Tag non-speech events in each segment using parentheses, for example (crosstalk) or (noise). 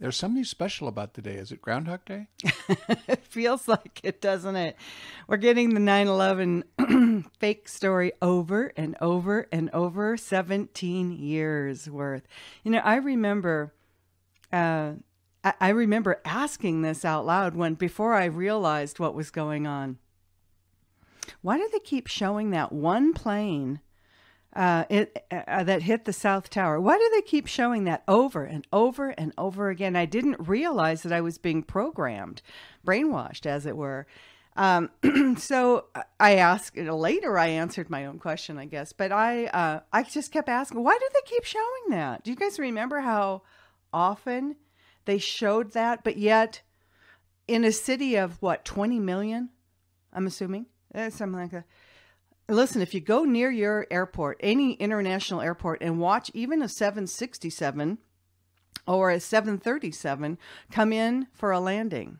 There's something special about today. Is it Groundhog Day? (laughs) it feels like it, doesn't it? We're getting the 9 11 (clears throat) fake story over and over and over, 17 years worth. You know, I remember. Uh, I remember asking this out loud when before I realized what was going on. Why do they keep showing that one plane uh, it, uh, that hit the South Tower. Why do they keep showing that over and over and over again? I didn't realize that I was being programmed, brainwashed, as it were. Um, (clears throat) so I asked know, later. I answered my own question, I guess, but I uh, I just kept asking, why do they keep showing that? Do you guys remember how often they showed that? But yet, in a city of what twenty million, I'm assuming, eh, something like that Listen, if you go near your airport, any international airport, and watch even a 767 or a 737 come in for a landing,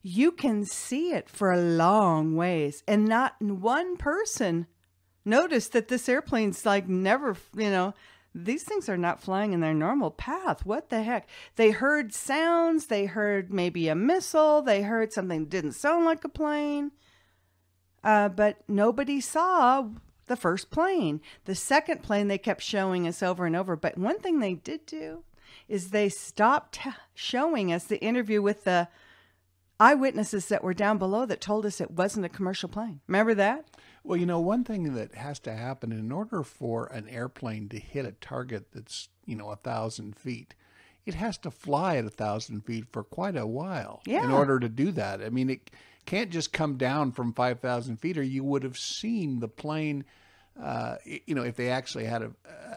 you can see it for a long ways. And not one person noticed that this airplane's like never, you know, these things are not flying in their normal path. What the heck? They heard sounds, they heard maybe a missile, they heard something didn't sound like a plane. Uh, but nobody saw the first plane. The second plane they kept showing us over and over. But one thing they did do is they stopped showing us the interview with the eyewitnesses that were down below that told us it wasn't a commercial plane. Remember that? Well, you know, one thing that has to happen in order for an airplane to hit a target that's, you know, a thousand feet, it has to fly at a thousand feet for quite a while yeah. in order to do that. I mean, it can't just come down from 5,000 feet, or you would have seen the plane. Uh, you know, if they actually had a,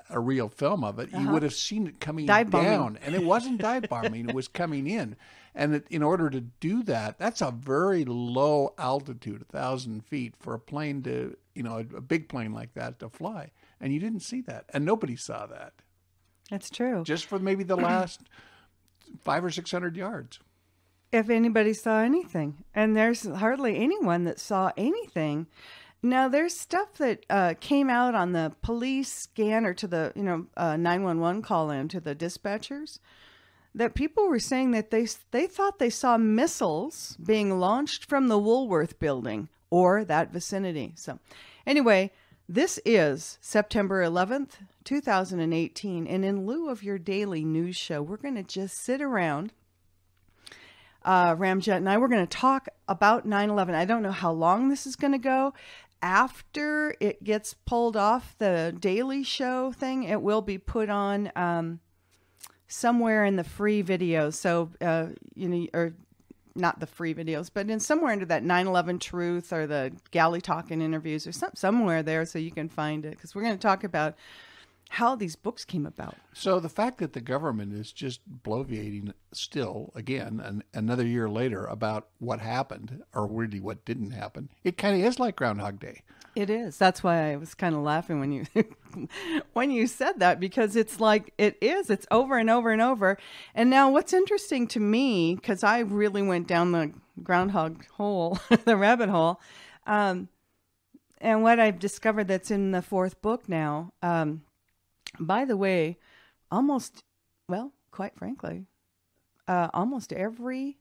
a real film of it, uh-huh. you would have seen it coming down, and it wasn't (laughs) dive bombing; it was coming in. And it, in order to do that, that's a very low altitude, a thousand feet, for a plane to, you know, a, a big plane like that to fly. And you didn't see that, and nobody saw that. That's true. Just for maybe the (clears throat) last five or six hundred yards if anybody saw anything. And there's hardly anyone that saw anything. Now there's stuff that uh, came out on the police scanner to the you know uh, 911 call in to the dispatchers that people were saying that they they thought they saw missiles being launched from the Woolworth building or that vicinity. So anyway, this is September 11th, 2018 and in lieu of your daily news show, we're going to just sit around uh, Ramjet and I, we're going to talk about 9 11. I don't know how long this is going to go. After it gets pulled off the Daily Show thing, it will be put on um, somewhere in the free videos. So, uh, you know, or not the free videos, but in somewhere under that 9/11 Truth or the Galley Talking interviews or some somewhere there, so you can find it because we're going to talk about how these books came about. So the fact that the government is just bloviating still again an, another year later about what happened or really what didn't happen, it kind of is like Groundhog Day. It is. That's why I was kind of laughing when you (laughs) when you said that because it's like it is. It's over and over and over. And now what's interesting to me because I really went down the groundhog hole, (laughs) the rabbit hole. Um, and what I've discovered that's in the fourth book now, um, by the way, almost, well, quite frankly, uh, almost every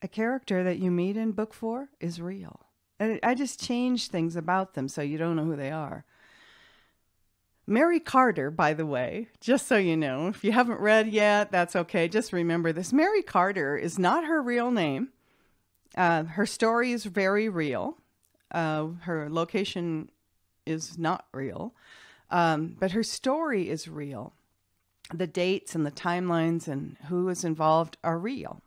a character that you meet in book four is real. And I just changed things about them so you don't know who they are. Mary Carter, by the way, just so you know, if you haven't read yet, that's okay. Just remember this Mary Carter is not her real name. Uh, her story is very real. Uh, her location is not real. Um, but her story is real. The dates and the timelines and who is involved are real.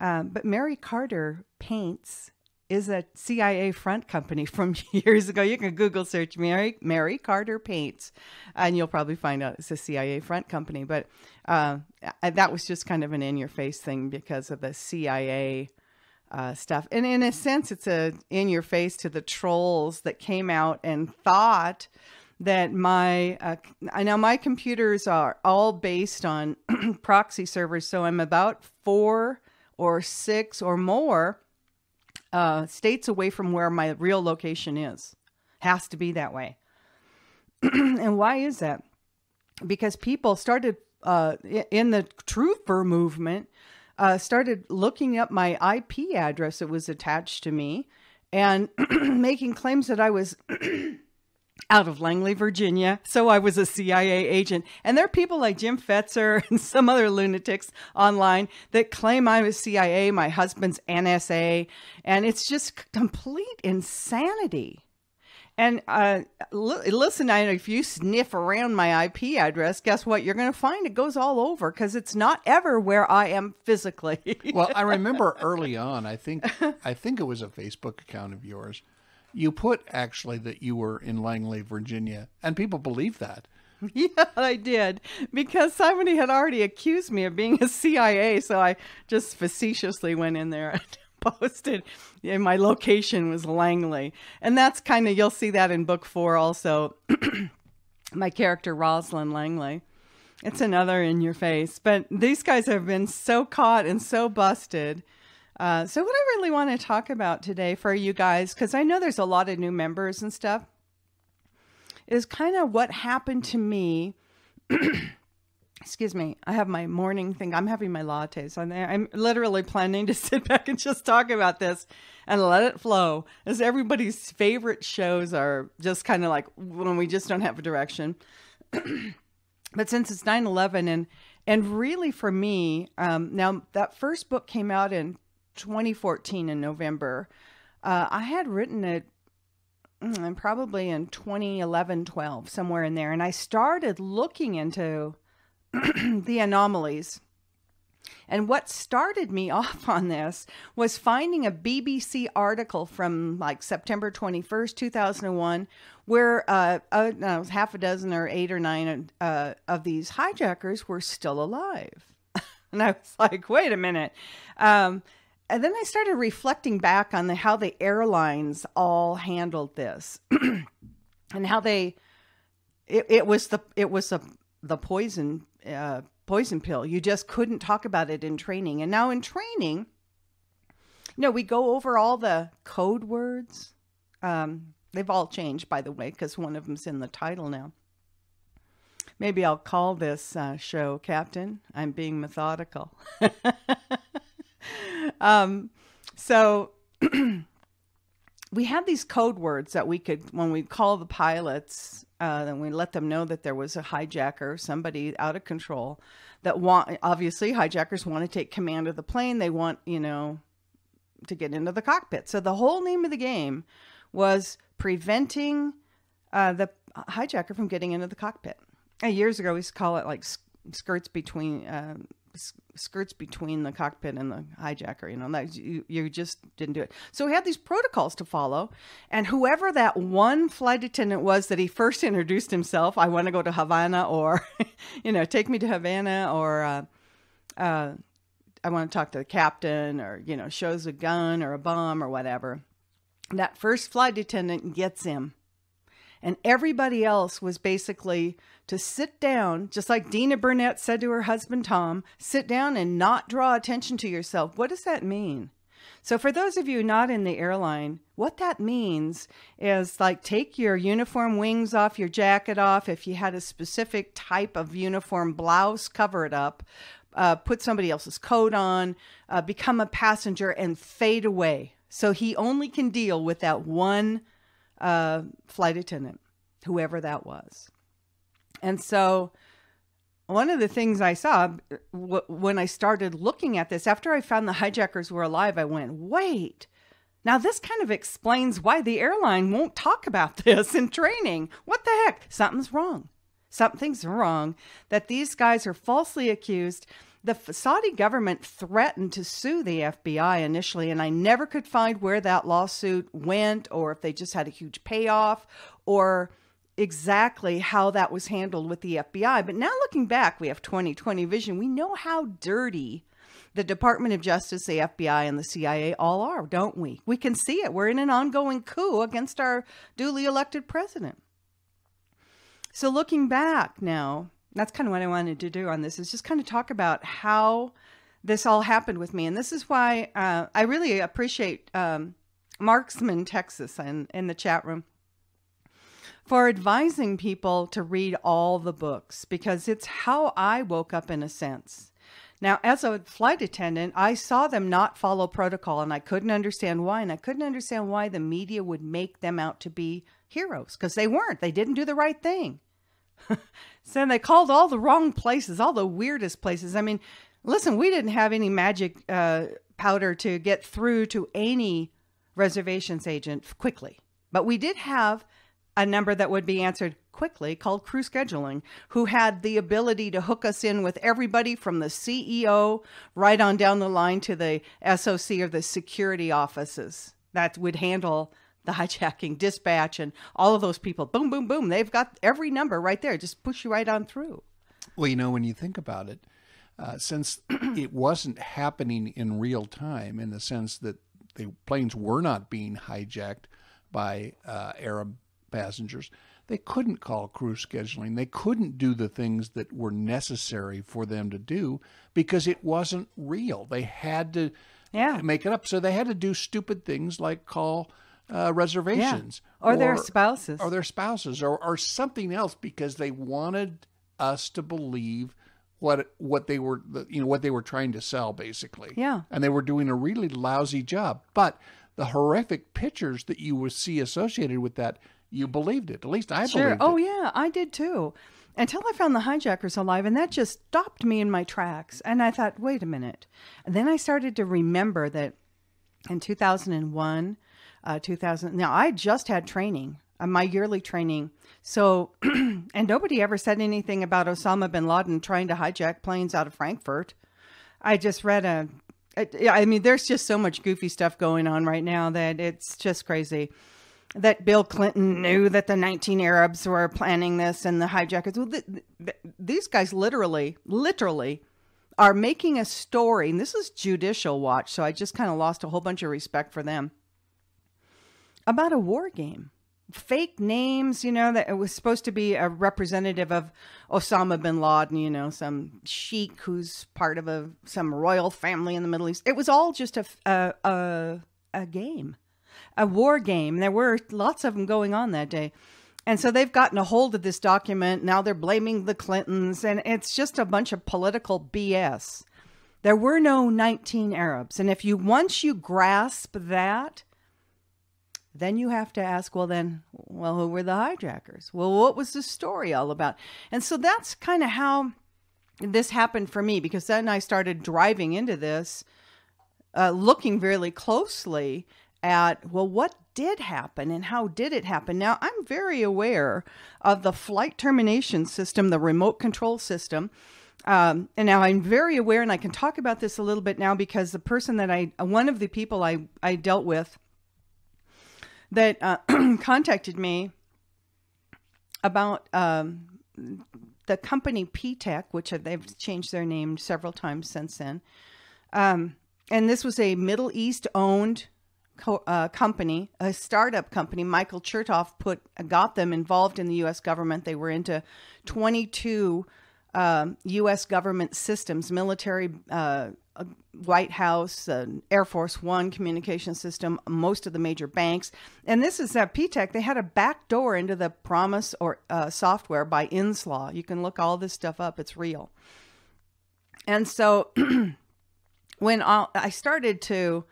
Um, but Mary Carter Paints is a CIA front company (laughs) from years ago. You can Google search Mary Mary Carter Paints, and you'll probably find out it's a CIA front company. But uh, that was just kind of an in your face thing because of the CIA uh, stuff. And in a sense, it's a in your face to the trolls that came out and thought that my uh, I know my computers are all based on (clears throat) proxy servers, so I'm about four or six or more uh, states away from where my real location is. Has to be that way. (clears throat) and why is that? Because people started uh, in the truther movement, uh, started looking up my IP address that was attached to me and (clears throat) making claims that I was out of Langley, Virginia. So I was a CIA agent. And there are people like Jim Fetzer (laughs) and some other lunatics online that claim I was CIA, my husband's NSA. And it's just complete insanity. And uh, listen, if you sniff around my IP address, guess what? You're going to find it goes all over because it's not ever where I am physically. well, I (laughs) remember early on, I think I think it was a Facebook account of yours. You put actually that you were in Langley, Virginia, and people believe that. (laughs) Yeah, I did because somebody had already accused me of being a CIA, so I just facetiously went in there and (laughs) posted yeah, my location was Langley. And that's kind of, you'll see that in book four also. (clears throat) my character, Rosalind Langley. It's another in your face. But these guys have been so caught and so busted. Uh, so, what I really want to talk about today for you guys, because I know there's a lot of new members and stuff, is kind of what happened to me (clears throat) excuse me, I have my morning thing. I'm having my lattes. I'm, I'm literally planning to (laughs) sit back and just talk about this and let it flow. As everybody's favorite shows are just kind of like when we just don't have a direction. (clears throat) but since it's 9 11, and, and really for me, um, now that first book came out in 2014 in November. Uh, I had written it mm, probably in 2011 12 somewhere in there and i started looking into (clears throat) the anomalies. And what started me (laughs) off on this was finding a BBC article from like September 21st, 2001, where uh, uh, no, half a dozen or eight or nine uh, of these hijackers were still alive. (laughs) and I was like, wait a minute. Um, and then I started reflecting back on the, how the airlines all handled this (clears throat) and how they, it, it was the, it was a, the poison uh, poison pill. You just couldn't talk about it in training. And now in training, you know, we go over all the code words. Um, they've all changed, by the way, because one of them's in the title now. Maybe I'll call this uh, show Captain. I'm being methodical. (laughs) um, so (clears throat) we had these code words that we could, when we call the pilots, uh, and we let them know that there was a hijacker, somebody out of control, that want. Obviously, hijackers want to take command of the plane. They want, you know, to get into the cockpit. So the whole name of the game was preventing uh, the hijacker from getting into the cockpit. Uh, years ago, we used to call it like skirts between uh, skirts between the cockpit and the hijacker. You know, that you, you just didn't do it. So we had these protocols to follow, and whoever that one flight attendant was that he first introduced himself, I want to go to Havana, or (laughs) you know, take me to Havana, or uh, uh, I want to talk to the captain, or you know, shows a gun or a bomb or whatever. That first flight attendant gets him and everybody else was basically to sit down, just like Deena Burnett said to her husband Tom, sit down and not draw attention to yourself. What does that mean? So, for those of you not in the airline, what that means is like take your uniform wings off, your jacket off. If you had a specific type of uniform blouse, cover it up. Uh, put somebody else's coat on, uh, become a passenger, and fade away. So he only can deal with that one uh, flight attendant, whoever that was. And so, one of the things I saw when I started looking at this, after I found the hijackers were alive, I went, wait, now this kind of explains why the airline won't talk about (laughs) this in training. What the heck? Something's wrong. Something's wrong that these guys are falsely accused the Saudi government threatened to sue the FBI initially, and I never could find where that lawsuit went or if they just had a huge payoff or exactly how that was handled with the FBI. But now looking back, we have 2020 vision. We know how dirty the Department of Justice, the FBI, and the CIA all are, don't we? We can see it. We're in an ongoing coup against our duly elected president. So looking back now, that's kind of what I wanted to do on this is just kind of talk about how this all happened with me. And this is why uh, I really appreciate um, Marksman, Texas, in, in the chat room. for advising people to read all the books because it's how I woke up in a sense. Now, as a flight attendant, I saw them not follow protocol and I couldn't understand why. And I couldn't understand why the media would make them out to be heroes because they weren't. They didn't do the right thing. (laughs) so they called all the wrong places, all the weirdest places. I mean, listen, we didn't have any magic uh, powder to get through to any reservations agent quickly, but we did have a number that would be answered quickly called crew scheduling, who had the ability to hook us in with everybody from the CEO right on down the line to the SOC or the security offices that would handle the hijacking dispatch and all of those people. Boom, boom, boom. They've got every number right there. Just push you right on through. Well, you know, when you think about it, uh, since (clears throat) it wasn't happening in real time in the sense that the planes were not being hijacked by uh, Arab passengers, they couldn't call crew scheduling. They couldn't do the things that were necessary for them to do because it wasn't real. They had to yeah. make it up. So they had to do stupid things like call uh, reservations yeah. or, or, their spouses or their spouses or, or something else because they wanted us to believe what what they were you know what they were trying to sell basically yeah and they were doing a really lousy job but the horrific pictures that you would see associated with that you believed it. At least I sure. believed oh, it. yeah, I did too. Until I found the hijackers alive, and that just stopped me in my tracks. And I thought, wait a minute. And then I started to remember that in 2001, uh, 2000, now I just had training, uh, my yearly training. So, (clears throat) and nobody ever said anything about Osama bin Laden trying to hijack planes out of Frankfurt. I just read a, I mean, there's just so much goofy stuff going on right now that it's just crazy that Bill Clinton knew that the 19 Arabs were planning this and the hijackers. Well, th- th- these guys literally, literally are making a story. And this is Judicial Watch, so I just kind of lost a whole bunch of respect for them about a war game. Fake names, you know, that it was supposed to be a representative of Osama bin Laden, you know, some sheik who's part of a some royal family in the Middle East. It was all just a a, a, a game a war game. There were lots of them going on that day. And so they've gotten a hold of this document. Now they're blaming the Clintons, and it's just a bunch of political BS. There were no 19 Arabs. And if you once you grasp that, then you have to ask, well, then, well, who were the hijackers? Well, what was the story all about? And so that's kind of how this happened for me because then I started driving into this, uh, looking really closely at, well, what did happen and how did it happen? Now, I'm very aware of the flight termination system, the remote control system. Um, and now I'm very aware, and I can talk about this a little bit now because the person that I, one of the people I, I dealt with that uh, (clears throat) contacted me about um, the company Ptech, which they've changed their name several times since then. Um, and this was a Middle East owned co- uh, company, a startup company. Michael Chertoff put got them involved in the U.S. government. They were into 22 um, U.S. government systems, military, uh, White House, uh, Air Force One communication system, most of the major banks. And this is at Ptech. They had a back door into the PROMIS or uh, software by Inslaw. You can look all this stuff up. It's real. And so (clears throat) when I started to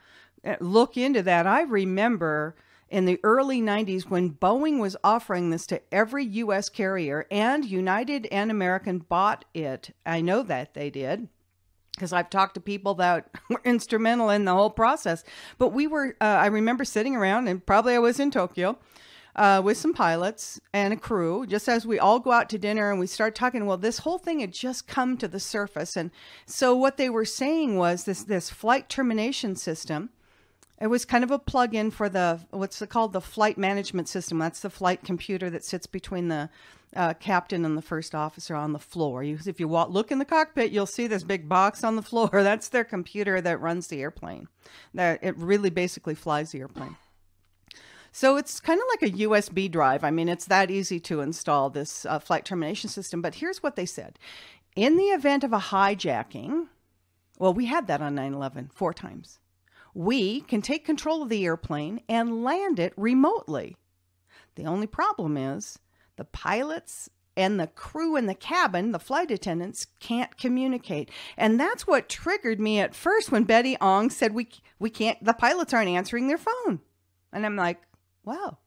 uh, look into that. I remember in the early 90s when Boeing was offering this to every U.S. carrier, and United and American bought it. I know that they did because I've talked to people that (laughs) were instrumental in the whole process. But we were, uh, I remember sitting around, and probably I was in Tokyo. Uh, with some pilots and a crew, just as we all go out to dinner and we start talking. Well, this whole thing had just come to the surface, and so what they were saying was this this flight termination system it was kind of a plug-in for the what's called the flight management system. That's the flight computer that sits between the uh, captain and the first officer on the floor. You, if you walk, look in the cockpit, you'll see this big box on the floor. (laughs) That's their computer that runs the airplane. That it really basically flies the airplane. So it's kind of like a USB drive. I mean, it's that easy to install this uh, flight termination system. But here's what they said: in the event of a hijacking, well, we had that on 9/11 four times we can take control of the airplane and land it remotely. The only problem is the pilots and the crew in the cabin, the flight attendants, can't communicate. And that's what triggered me at first when Betty Ong said, we, we can't, the pilots aren't answering their phone. And I'm like, wow,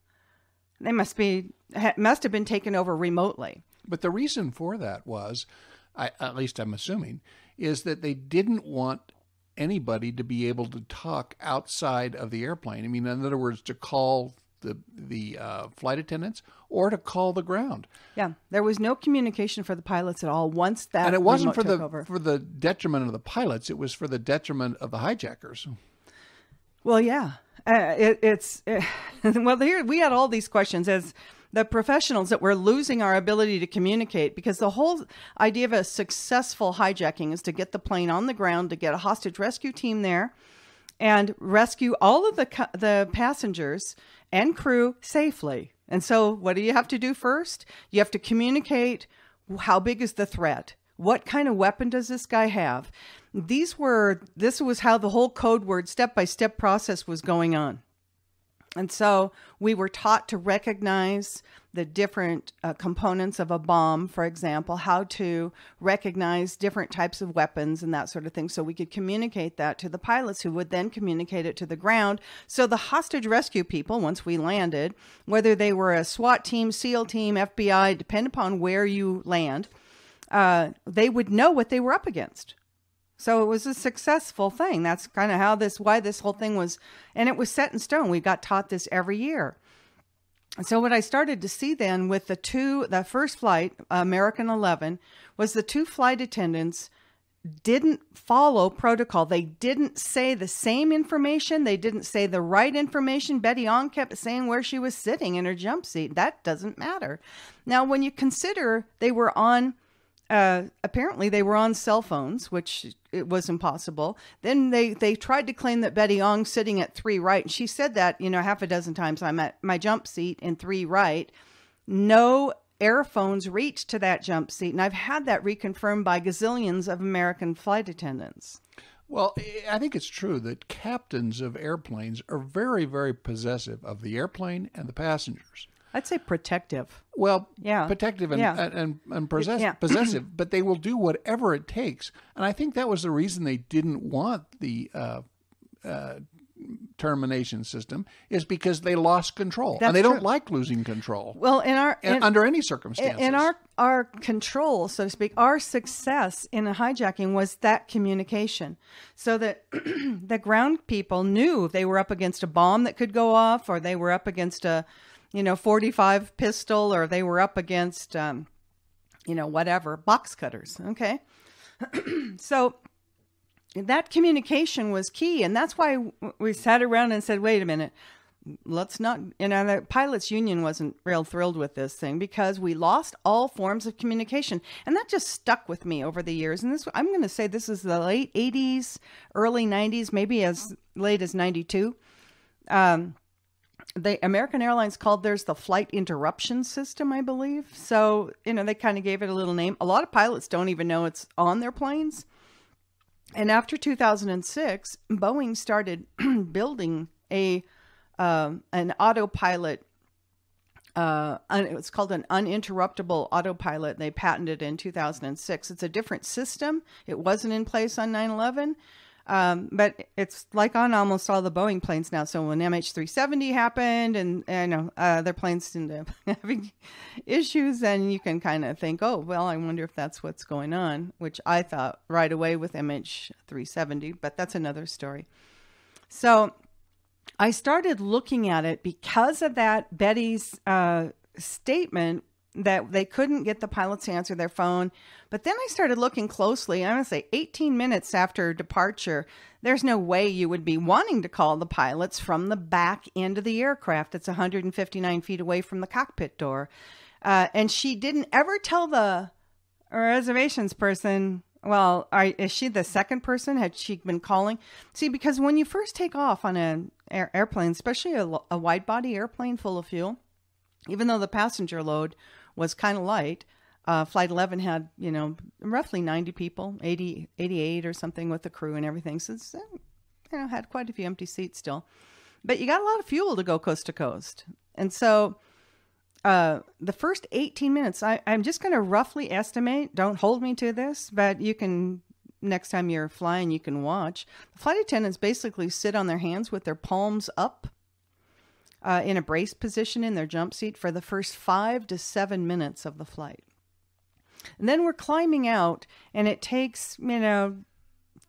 they must be, must have been taken over remotely. But the reason for that was, I, at least I'm assuming, is that they didn't want anybody to be able to talk outside of the airplane. I mean, in other words, to call the the uh, flight attendants or to call the ground. Yeah, there was no communication for the pilots at all once that. And it wasn't for the over. for the detriment of the pilots; it was for the detriment of the hijackers. Well, yeah, uh, it, it's uh, (laughs) well. Here we had all these questions as the professionals that we're losing our ability to communicate because the whole idea of a successful hijacking is to get the plane on the ground, to get a hostage rescue team there, and rescue all of the the passengers and crew safely. And so, what do you have to do first? You have to communicate how big is the threat? What kind of weapon does this guy have? These were, this was how the whole code word step by step process was going on. And so we were taught to recognize the different uh, components of a bomb, for example, how to recognize different types of weapons and that sort of thing. So we could communicate that to the pilots who would then communicate it to the ground. So the hostage rescue people, once we landed, whether they were a SWAT team, SEAL team, FBI, depend upon where you land, uh, they would know what they were up against. So it was a successful thing. That's kind of how this, why this whole thing was, and it was set in stone. We got taught this every year. So what I started to see then with the two, the first flight, American 11, was the two flight attendants didn't follow protocol. They didn't say the same information. They didn't say the right information. Betty Ong kept saying where she was sitting in her jump seat. That doesn't matter. Now, when you consider they were on uh, apparently they were on cell phones, which it was impossible. Then they, they tried to claim that Betty Ong sitting at three right, and she said that you know half a dozen times. I'm at my jump seat in three right. No airphones reached to that jump seat, and I've had that reconfirmed by gazillions of American flight attendants. Well, I think it's true that captains of airplanes are very, very possessive of the airplane and the passengers. I'd say protective. Well, yeah, protective and yeah. and, and, and possess- Yeah. possessive, (clears throat) but they will do whatever it takes. And I think that was the reason they didn't want the uh, uh, termination system is because they lost control, That's and they don't like losing control Well, in our in, in, under any circumstances. in our our control, so to speak, our success in a hijacking was that communication, so that (clears throat) the ground people knew if they were up against a bomb that could go off, or they were up against a, you know, forty-five pistol, or they were up against, um, you know, whatever box cutters. Okay, (clears throat) so that communication was key, and that's why we sat around and said, "Wait a minute." let's not you know the pilots union wasn't real thrilled with this thing because we lost all forms of communication and that just stuck with me over the years and this i'm going to say this is the late 80s early 90s maybe as late as 92 um, the american airlines called theirs the flight interruption system i believe so you know they kind of gave it a little name a lot of pilots don't even know it's on their planes and after 2006 boeing started (clears throat) building a um, an autopilot. Uh, un- it was called an uninterruptible autopilot. They patented in 2006. It's a different system. It wasn't in place on 9/11, um, but it's like on almost all the Boeing planes now. So when MH370 happened, and you know uh, their planes to having (laughs) issues, then you can kind of think, oh well, I wonder if that's what's going on. Which I thought right away with MH370, but that's another story. So I started looking at it because of that Betty's uh, statement that they couldn't get the pilots to answer their phone. But then I started looking closely. I'm going to say 18 minutes after departure, there's no way you would be wanting to call the pilots from the back end of the aircraft that's 159 feet away from the cockpit door. Uh, and she didn't ever tell the reservations person well, are, is she the second person? Had she been calling? See, because when you first take off on an air, airplane, especially a, a wide body airplane full of fuel, even though the passenger load was kind of light, uh, Flight 11 had, you know, roughly 90 people, 80, 88 or something with the crew and everything. So uh, you know, had quite a few empty seats still. But you got a lot of fuel to go coast to coast. And so uh, the first 18 minutes, I, I'm just going to roughly estimate. Don't hold me to this, but you can, next time you're flying, you can watch. The flight attendants basically sit on their hands with their palms up uh, in a brace position in their jump seat for the first five to seven minutes of the flight. And then we're climbing out, and it takes, you know,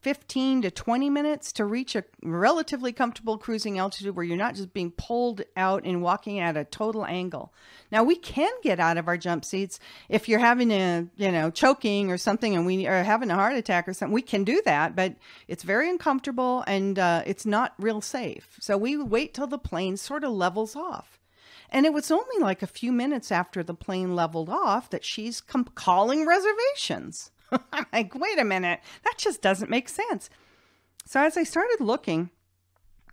15 to 20 minutes to reach a relatively comfortable cruising altitude where you're not just being pulled out and walking at a total angle. Now we can get out of our jump seats if you're having a, you know, choking or something and we are having a heart attack or something. We can do that, but it's very uncomfortable and uh, it's not real safe. So we wait till the plane sort of levels off. And it was only like a few minutes after the plane leveled off that she's calling reservations. I'm (laughs) like, wait a minute, that just doesn't make sense. So as I started looking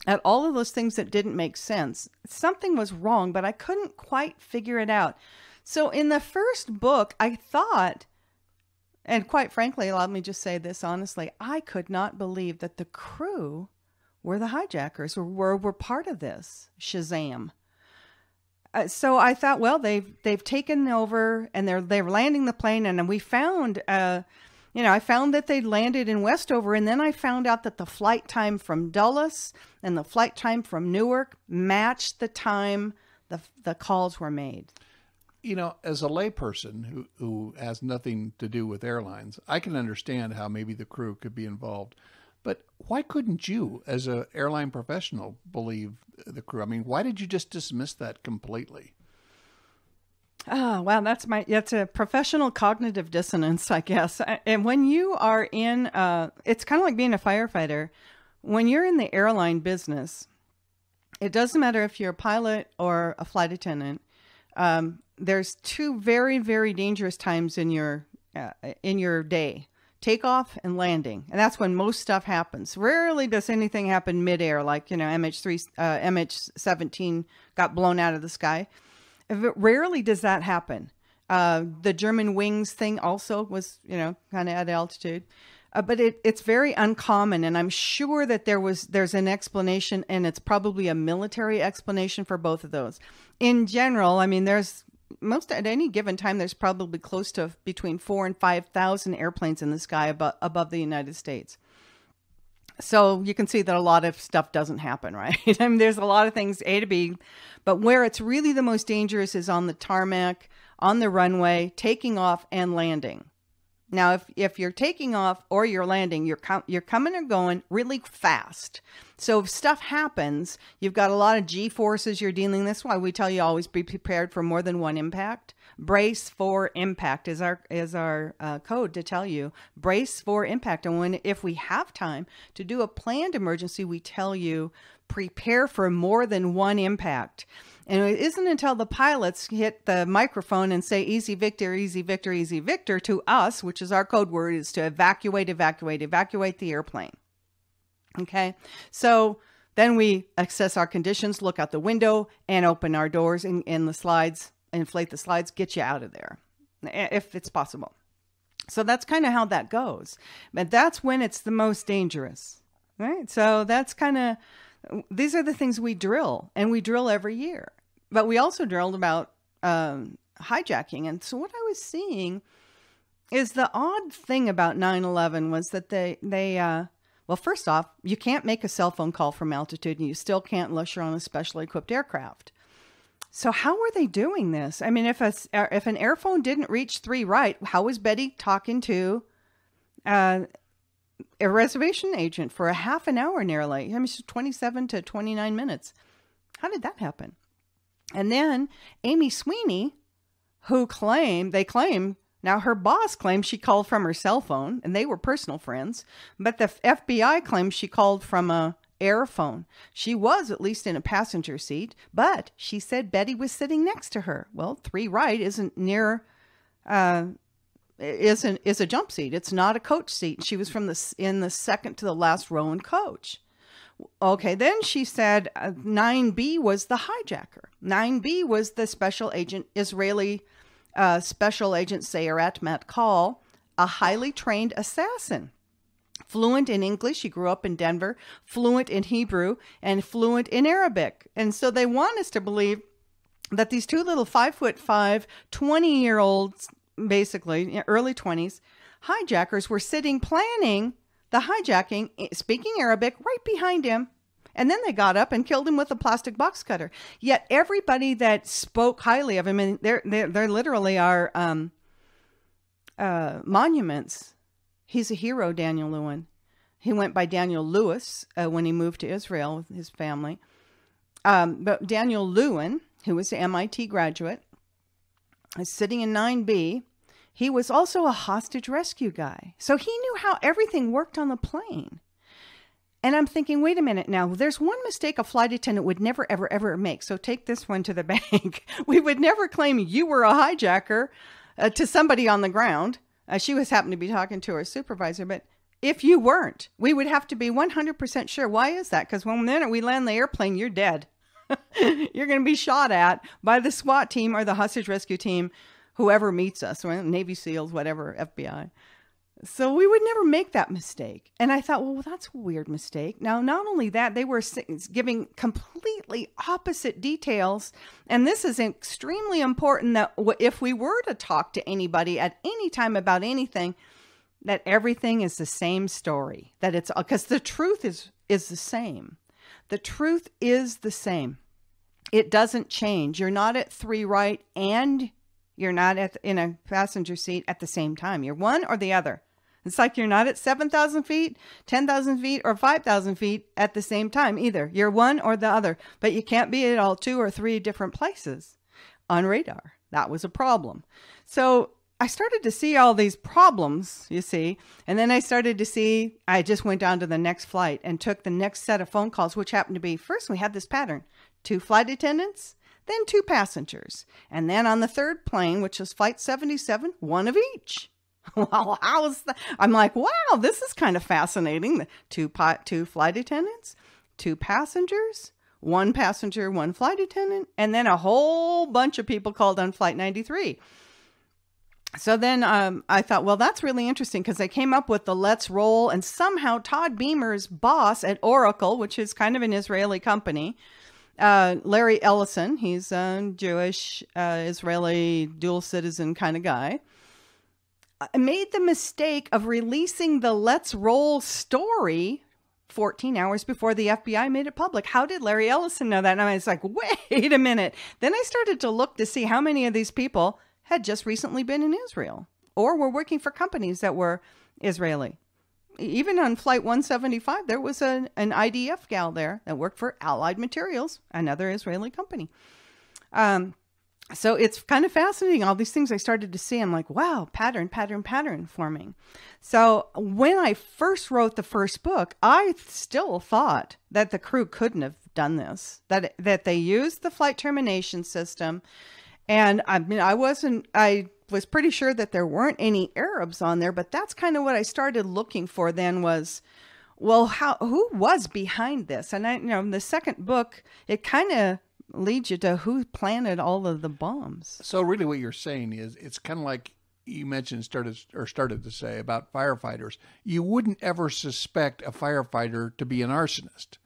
at all of those things that didn't make sense, something was wrong, but I couldn't quite figure it out. So in the first book, I thought, and quite frankly, let me just say this honestly, I could not believe that the crew were the hijackers or were, were part of this Shazam. Uh, so I thought, well, they've they've taken over and they're they're landing the plane, and we found, uh, you know, I found that they'd landed in Westover, and then I found out that the flight time from Dulles and the flight time from Newark matched the time the the calls were made. You know, as a layperson who who has nothing to do with airlines, I can understand how maybe the crew could be involved. But why couldn't you, as an airline professional, believe the crew? I mean, why did you just dismiss that completely? Oh, wow, that's my that's a professional cognitive dissonance, I guess. And when you are in, uh, it's kind of like being a firefighter. When you're in the airline business, it doesn't matter if you're a pilot or a flight attendant. Um, there's two very very dangerous times in your uh, in your day takeoff and landing. And that's when most stuff happens. Rarely does anything happen midair, like, you know, MH3, uh, MH17 got blown out of the sky. Rarely does that happen. Uh, the Germanwings thing also was, you know, kind of at altitude. Uh, but it, it's very uncommon, and I'm sure that there was there's an explanation, and it's probably a military explanation for both of those. In general, I mean, there's most at any given time, there's probably close to between four and 5,000 airplanes in the sky above, above the United States. So you can see that a lot of stuff doesn't happen, (laughs) right? I mean, there's a lot of things A to B, but where it's really the most dangerous is on the tarmac, on the runway, taking off and landing. Now, if, if you're taking off or you're landing, you're com- you're coming or going really fast. So if stuff happens, you've got a lot of G forces you're dealing. That's why we tell you always be prepared for more than one impact. Brace for impact is our is our uh, code to tell you brace for impact. And when if we have time to do a planned emergency, we tell you prepare for more than one impact. And it isn't until the pilots hit the microphone and say, easy victor, easy victor, easy victor to us, which is our code word, is to evacuate, evacuate, evacuate the airplane. Okay. So then we assess our conditions, look out the window, and open our doors and, and the slides, inflate the slides, get you out of there if it's possible. So that's kind of how that goes. But that's when it's the most dangerous. Right. So that's kind of, these are the things we drill, and we drill every year but we also drilled about um, hijacking. And so what I was seeing is the odd thing about 9/11 was that they they uh, well, first off, you can't make a cell phone call from altitude, and you still can't unless you're on a specially equipped aircraft. So how were they doing this? I mean, if a if an airphone didn't reach three right, how was Betty talking to uh, a reservation agent for a half an hour nearly? I mean, 27 to 29 minutes. How did that happen? And then Amy Sweeney, who claimed, they claim, now her boss claims she called from her cell phone and they were personal friends, but the FBI claims she called from a air phone. She was at least in a passenger seat, but she said Betty was sitting next to her. Well, three right isn't near uh, is an, is a jump seat. It's not a coach seat. She was from the in the second to the last row in coach. Okay, then she said uh, 9B was the hijacker. 9B was the special agent, Israeli uh, special agent Sayeret Matkal, a highly trained assassin. Fluent in English, he grew up in Denver, fluent in Hebrew, and fluent in Arabic. And so they want us to believe that these two little five foot five, 20 year olds, basically early 20s, hijackers were sitting planning the hijacking, eh, speaking Arabic, right behind him. And then they got up and killed him with a plastic box cutter. Yet everybody that spoke highly of him, and they're, they're, they're um, uh, monuments. He's a hero, Daniel Lewin. He went by Daniel Lewis uh, when he moved to Israel with his family. Um, but Daniel Lewin, who was an MIT graduate, is sitting in 9B. He was also a hostage rescue guy. So he knew how everything worked on the plane. And I'm thinking, wait a minute now, there's one mistake a flight attendant would never, ever, ever make. So take this one to the (laughs) bank. we would never claim you were a hijacker uh, to somebody on the ground. Uh, she was happened to be talking to her supervisor, but if you weren't, we would have to be 100% sure. Why is that? Because one minute we land the airplane, you're dead. (laughs) you're going to be shot at by the SWAT team or the hostage rescue team, whoever meets us? Navy SEALs, whatever, FBI. So we would never make that mistake. And I thought, well, that's a weird mistake. Now, not only that, they were giving completely opposite details. And this is extremely important that if we were to talk to anybody at any time about anything, that everything is the same story. That it's because the truth is is the same. The truth is the same. It doesn't change. You're not at three right and you're not at in a passenger seat at the same time. You're one or the other. It's like you're not at 7,000 feet, 10,000 feet, or 5,000 feet at the same time either. You're one or the other, but you can't be at all two or three different places on radar. That was a problem. So I started to see all these problems, you see, and then I started to see, I just went down to the next flight and took the next set of phone calls, which happened to be first, we had this pattern two flight attendants, then two passengers. And then on the third plane, which was Flight 77, one of each. (laughs) well, how's that? I'm like, wow, this is kind of fascinating. Two, pot, two flight attendants, two passengers, one passenger, one flight attendant, and then a whole bunch of people called on Flight 93 so then um, I thought, well, that's really interesting because they came up with the Let's Roll, and somehow Todd Beamer's boss at Oracle, which is kind of an Israeli company, uh, Larry Ellison, he's a Jewish, uh, Israeli, dual citizen kind of guy, made the mistake of releasing the Let's Roll story 14 hours before the FBI made it public. How did Larry Ellison know that? And I was like, (laughs) wait a minute. Then I started to look to see how many of these people had just recently been in Israel or were working for companies that were Israeli. Even on Flight 175, there was an, an IDF gal there that worked for Allied Materials, another Israeli company. Um, so it's kind of fascinating. All these things I started to see, I'm like, wow, pattern, pattern, pattern forming. So when I first wrote the first book, I still thought that the crew couldn't have done this, that, that they used the flight termination system and I mean, I wasn't, I was pretty sure that there weren't any Arabs on there, but that's kind of what I started looking for then was, well, how, who was behind this? And I, you know, in the second book, it kind of leads you to who planted all of the bombs. So really what you're saying is it's kind of like you mentioned started or started to say about firefighters. You wouldn't ever suspect a firefighter to be an arsonist,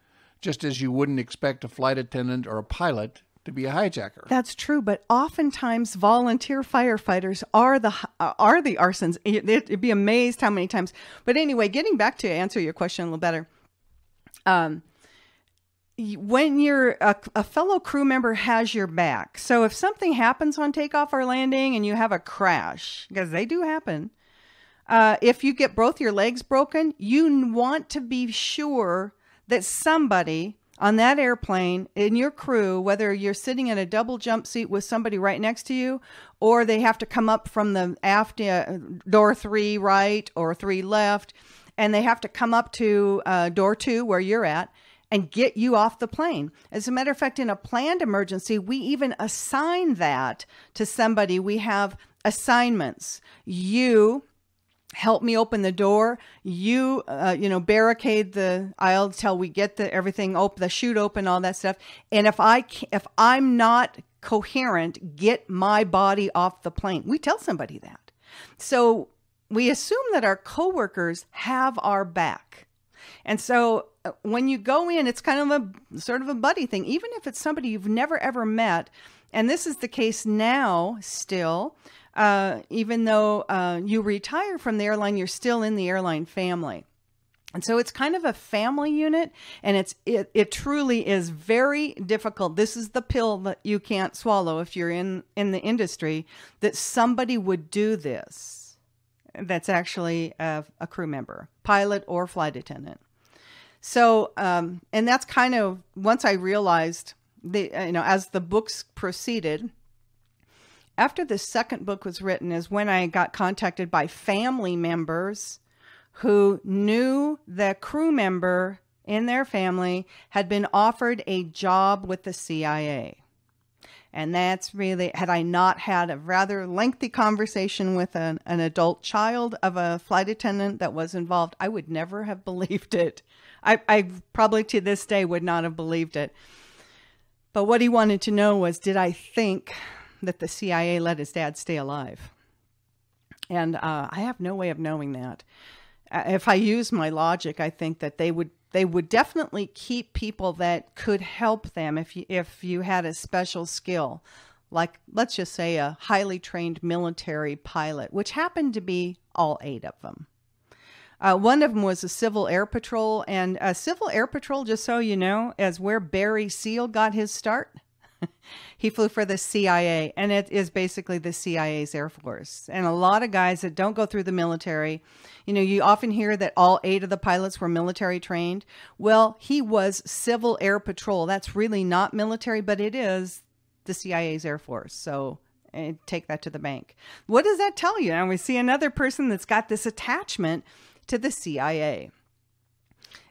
just as you wouldn't expect a flight attendant or a pilot to be a hijacker. That's true, but oftentimes volunteer firefighters are the are the arsons. You'd be amazed how many times. But anyway, getting back to answer your question a little better. Um, when you're a, a, fellow crew member has your back. So if something happens on takeoff or landing and you have a crash, because they do happen, uh, if you get both your legs broken, you want to be sure that somebody on that airplane in your crew, whether you're sitting in a double jump seat with somebody right next to you, or they have to come up from the aft uh, door three right or three left, and they have to come up to uh, door two where you're at and get you off the plane. As a matter of fact, in a planned emergency, we even assign that to somebody. We have assignments. You help me open the door you uh, you know barricade the aisle till we get the everything open the chute open all that stuff and if i if i'm not coherent get my body off the plane we tell somebody that so we assume that our coworkers have our back and so when you go in it's kind of a sort of a buddy thing even if it's somebody you've never ever met and this is the case now still. Uh, even though uh, you retire from the airline, you're still in the airline family. And so it's kind of a family unit, and it's it, it truly is very difficult. This is the pill that you can't swallow if you're in in the industry that somebody would do this. That's actually a, a crew member, pilot or flight attendant. So, um, and that's kind of once I realized the you know as the books proceeded. After the second book was written, is when I got contacted by family members who knew the crew member in their family had been offered a job with the CIA. And that's really, had I not had a rather lengthy conversation with an, an adult child of a flight attendant that was involved, I would never have (laughs) believed it. I, I probably to this day would not have believed it. But what he wanted to know was did I think that the CIA let his dad stay alive? And uh, I have no way of knowing that. Uh, if I use my logic, I think that they would they would definitely keep people that could help them if you if you had a special skill, like let's just say a highly trained military pilot, which happened to be all eight of them. Uh, one of them was a Civil Air Patrol, and a Civil Air Patrol, just so you know, is where Barry Seal got his start. (laughs) he flew for the CIA, and it is basically the CIA's Air Force. And a lot of guys that don't go through the military, you know, you often hear that all eight of the pilots were military trained. Well, he was Civil Air Patrol. That's really not military, but it is the CIA's Air Force. So eh, take that to the bank. What does that tell you? And we see another person that's got this attachment to the CIA.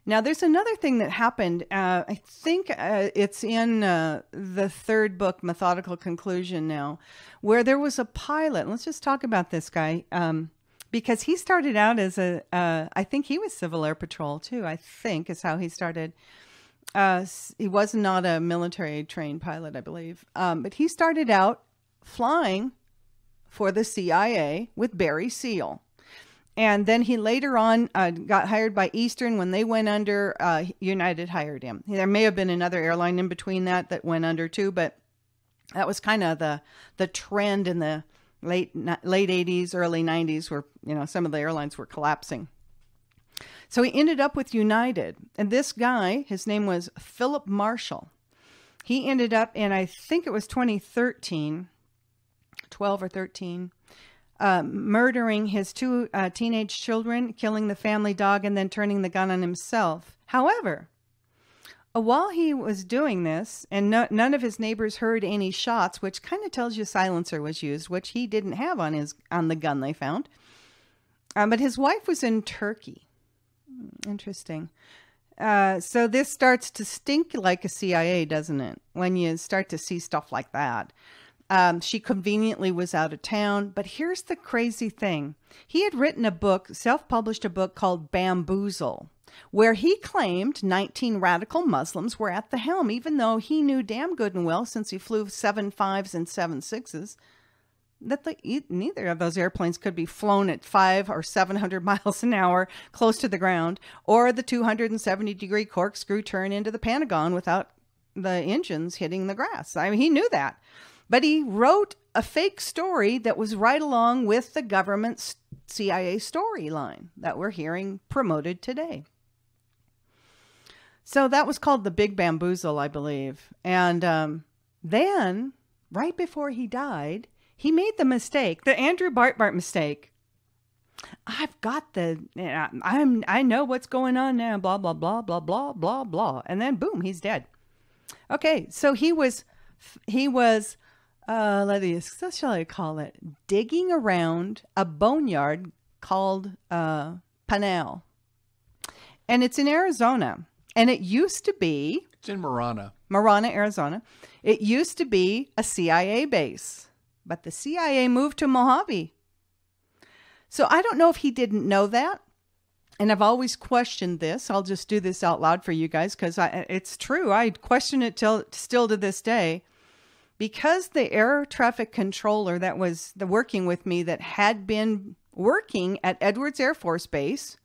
Now, there's another thing that happened. Uh, I think uh, it's in uh, the third book, Methodical Conclusion, now, where there was a pilot. Let's just talk about this guy um, because he started out as a. Uh, I think he was Civil Air Patrol too, I think is how he started. Uh, he was not a military trained pilot, I believe. Um, but he started out flying for the CIA with Barry Seal and then he later on uh, got hired by Eastern when they went under. Uh, United hired him. There may have been another airline in between that that went under too, but that was kind of the the trend in the late late 80s, early 90s, where you know some of the airlines were collapsing. So he ended up with United, and this guy, his name was Philip Marshall. He ended up in I think it was 2013, 12 or 13 uh, murdering his two uh, teenage children, killing the family dog, and then turning the gun on himself. However, uh, while he was doing this, and no, none of his neighbors heard any shots, which kind of tells you silencer was used, which he didn't have on his on the gun they found. Um, but his wife was in Turkey. Hmm, interesting. Uh, so this starts to stink like a CIA, doesn't it? When you start to see stuff like that. Um, she conveniently was out of town. But here's the crazy thing he had written a book, self published a book called Bamboozle, where he claimed 19 radical Muslims were at the helm, even though he knew damn good and well, since he flew seven fives and seven sixes, that the, neither of those airplanes could be flown at five or 700 (laughs) miles an hour close to the ground, or the 270 degree corkscrew turn into the Pentagon without the engines hitting the grass. I mean, he knew that. But he wrote a fake story that was right along with the government's CIA storyline that we're hearing promoted today. So that was called the Big Bamboozle, I believe. And um, then, right before he died, he made the mistake, the Andrew Breitbart mistake. I've got the, I'm, I know what's going on now, blah, blah, blah, blah, blah, blah, blah. And then boom, he's dead. Okay, so he was, he was uh, let me, what shall I call it? Digging around a boneyard called uh, Pinal. And it's in Arizona. And it used to be. It's in Marana. Marana, Arizona. It used to be a CIA base, but the CIA moved to Mojave. So I don't know if he didn't know that. And I've always questioned this. I'll just do this out loud for you guys because it's true. I question it till still to this day because the air traffic controller that was the working with me that had been working at Edwards Air Force Base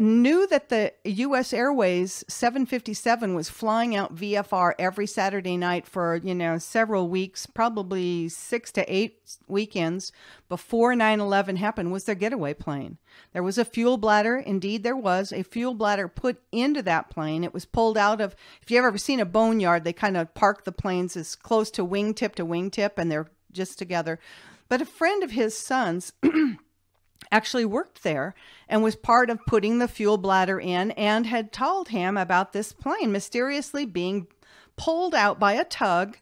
knew that the U.S. Airways 757 was flying out VFR every Saturday night for you know several weeks, probably six to eight weekends before 9/11 happened. Was their getaway plane? There was a fuel bladder. Indeed, there was a fuel bladder put into that plane. It was pulled out of. If you've ever seen a boneyard, they kind of park the planes as close to wingtip to wingtip, and they're just together. But a friend of his son's. (clears throat) actually worked there and was part of putting the fuel bladder in and had told him about this plane mysteriously being pulled out by a tug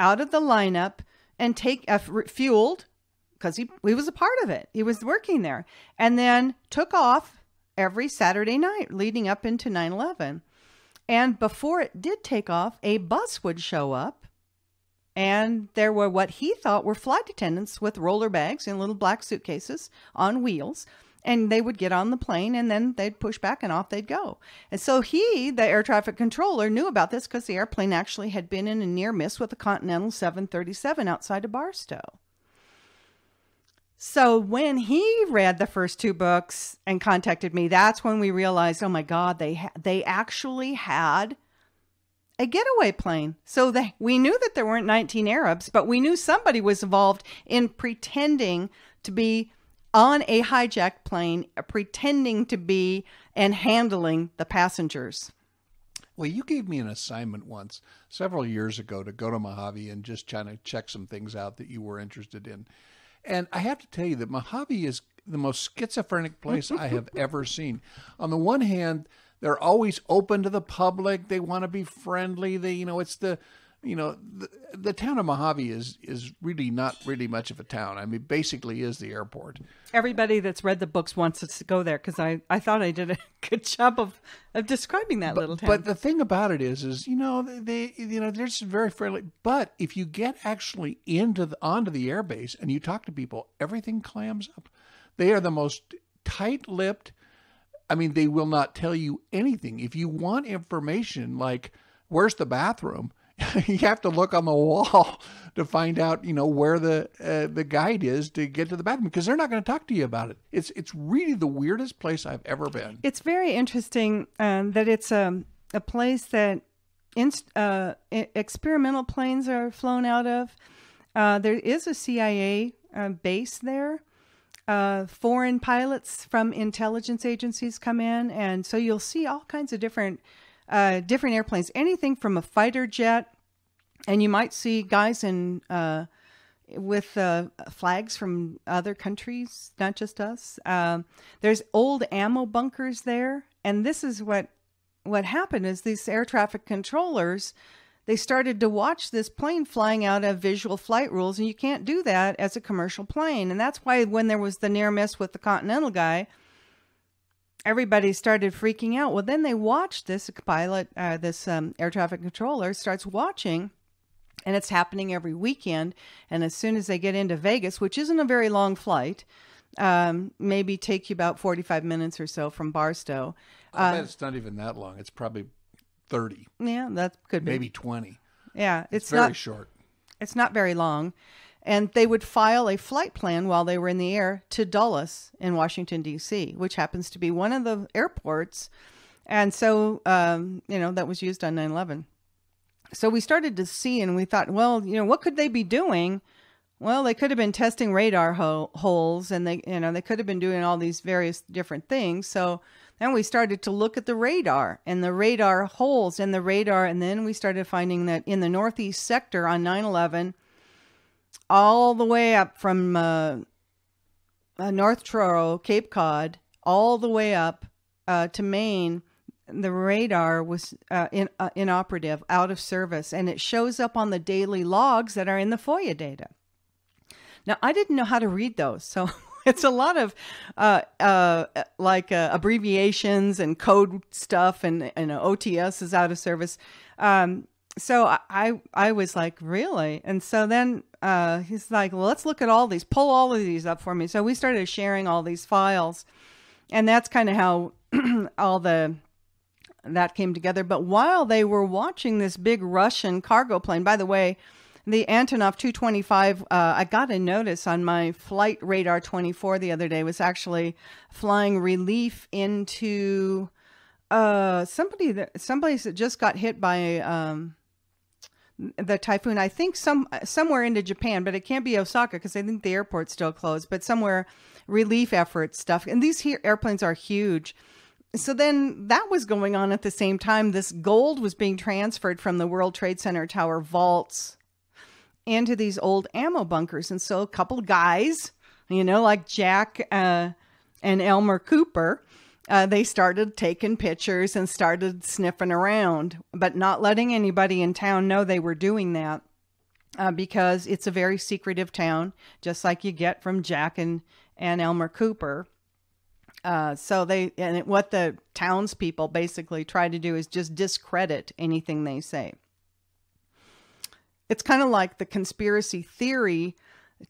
out of the lineup and take uh, fueled because he, he was a part of it. He was working there and then took off every Saturday night leading up into 9 11. And before it did take off, a bus would show up and there were what he thought were flight attendants with roller bags and little black suitcases on wheels. And they would get on the plane and then they'd push back and off they'd go. And so he, the air traffic controller, knew about this because the airplane actually had been in a near miss with a Continental 737 outside of Barstow. So when he read the first two books and contacted me, that's when we realized, oh my God, they ha- they actually had a getaway plane. So the, we knew that there weren't 19 Arabs, but we knew somebody was involved in pretending to be on a hijacked plane, uh, pretending to be and handling the passengers. Well, you gave me an assignment once several years ago to go to Mojave and just try to check some things out that you were interested in. And I have to tell you that Mojave is the most schizophrenic place I have (laughs) ever seen. On the one hand, they're always open to the public. They want to be friendly. They, you know, it's the, you know, the, the town of Mojave is is really not really much of a town. I mean, basically is the airport. Everybody that's read the books wants us to go there because I, I thought I did a (laughs) good job of, of describing that but, little town. But the thing about it is, is you know they, you know they're just very friendly. But if you get actually into the onto the airbase and you talk to people, everything clams up. They are the most tight-lipped I mean, they will not tell you anything. If you want information like where's the bathroom, (laughs) you have to look on the wall (laughs) to find out, you know, where the uh, the guide is to get to the bathroom because they're not going to talk to you about it. It's it's really the weirdest place I've ever been. It's very interesting um, that it's a a place that inst- uh, experimental planes are flown out of. Uh, there is a CIA uh, base there uh, foreign pilots from intelligence agencies come in, and so you'll see all kinds of different uh, different airplanes, anything from a fighter jet, and you might see guys in uh, with uh, flags from other countries, not just us. Um, there's old ammo bunkers there, and this is what what happened is these air traffic controllers they started to watch this plane flying out of visual flight rules, and you can't do that as a commercial plane. And that's why when there was the near miss with the Continental guy, everybody started freaking out. Well, then they watched this pilot, uh, this um, air traffic controller starts watching, and it's happening every weekend. And as soon as they get into Vegas, which isn't a very long flight, um, maybe take you about 45 minutes or so from Barstow. I bet uh, it's not even that long. It's probably 30. Yeah, that could be. Maybe 20. Yeah, it's, it's very not, short. It's not very long. And they would file a flight plan while they were in the air to Dulles in Washington, D.C., which happens to be one of the airports. And so, um, you know, that was used on 9 11. So we started to see and we thought, well, you know, what could they be doing? Well, they could have been testing radar ho- holes and they, you know, they could have been doing all these various different things. So then we started to look at the radar and the radar holes in the radar. And then we started finding that in the northeast sector on 9 11, all the way up from uh, uh, North Truro, Cape Cod, all the way up uh, to Maine, the radar was uh, in, uh, inoperative, out of service, and it shows up on the daily logs that are in the FOIA data. Now, I didn't know how to read those, so (laughs) it's a lot of uh, uh, like uh, abbreviations and code stuff, and and OTS is out of service. Um, so I I was like really, and so then uh, he's like, well, let's look at all these, pull all of these up for me. So we started sharing all these files, and that's kind of how (clears throat) all the that came together. But while they were watching this big Russian cargo plane, by the way, the Antonov 225, uh, I got a notice on my flight radar 24 the other day was actually flying relief into uh, somebody that somebody that just got hit by um, the typhoon. I think some somewhere into Japan, but it can't be Osaka because I think the airport's still closed. But somewhere relief efforts stuff, and these here airplanes are huge. So then that was going on at the same time. This gold was being transferred from the World Trade Center tower vaults into these old ammo bunkers, and so a couple guys, you know, like Jack uh, and Elmer Cooper uh, they started taking pictures and started sniffing around, but not letting anybody in town know they were doing that uh, because it's a very secretive town, just like you get from Jack and, and Elmer Cooper. Uh, so they and what the townspeople basically try to do is just discredit anything they say. It's kind of like the conspiracy theory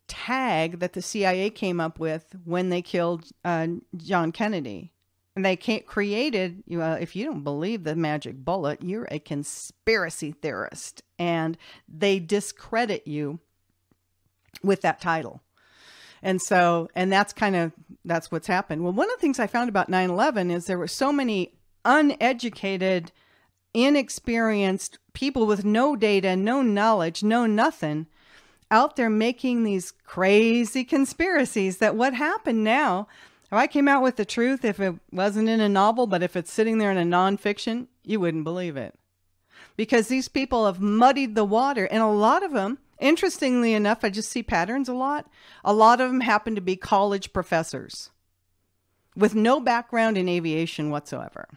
tag that the CIA came up with when they killed uh, John Kennedy. And they created uh, if you don't believe the magic bullet you're a conspiracy theorist. And they discredit you with that title. And so and that's kind of that's what's happened. Well one of the things i found about 9-11 is there were so many uneducated inexperienced people with no data no knowledge no nothing out there making these crazy conspiracies that what happened now if I came out with the truth, if it wasn't in a novel, but if it's sitting there in a nonfiction, you wouldn't believe it. Because these people have muddied the water, and a lot of them, interestingly enough, I just see patterns a lot. A lot of them happen to be college professors with no background in aviation whatsoever.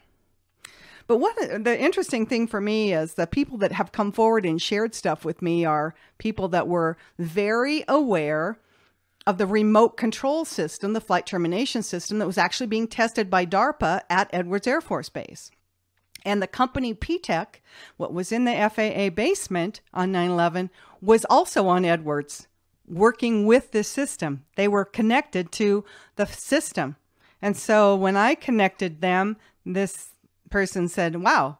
But what the interesting thing for me is the people that have come forward and shared stuff with me are people that were very aware of the remote control system, the flight termination system that was actually being tested by DARPA at Edwards Air Force Base. And the company Ptech, what was in the FAA basement on 9 11, was also on Edwards, working with this system. They were connected to the system. And so when I connected them, this person said, Wow,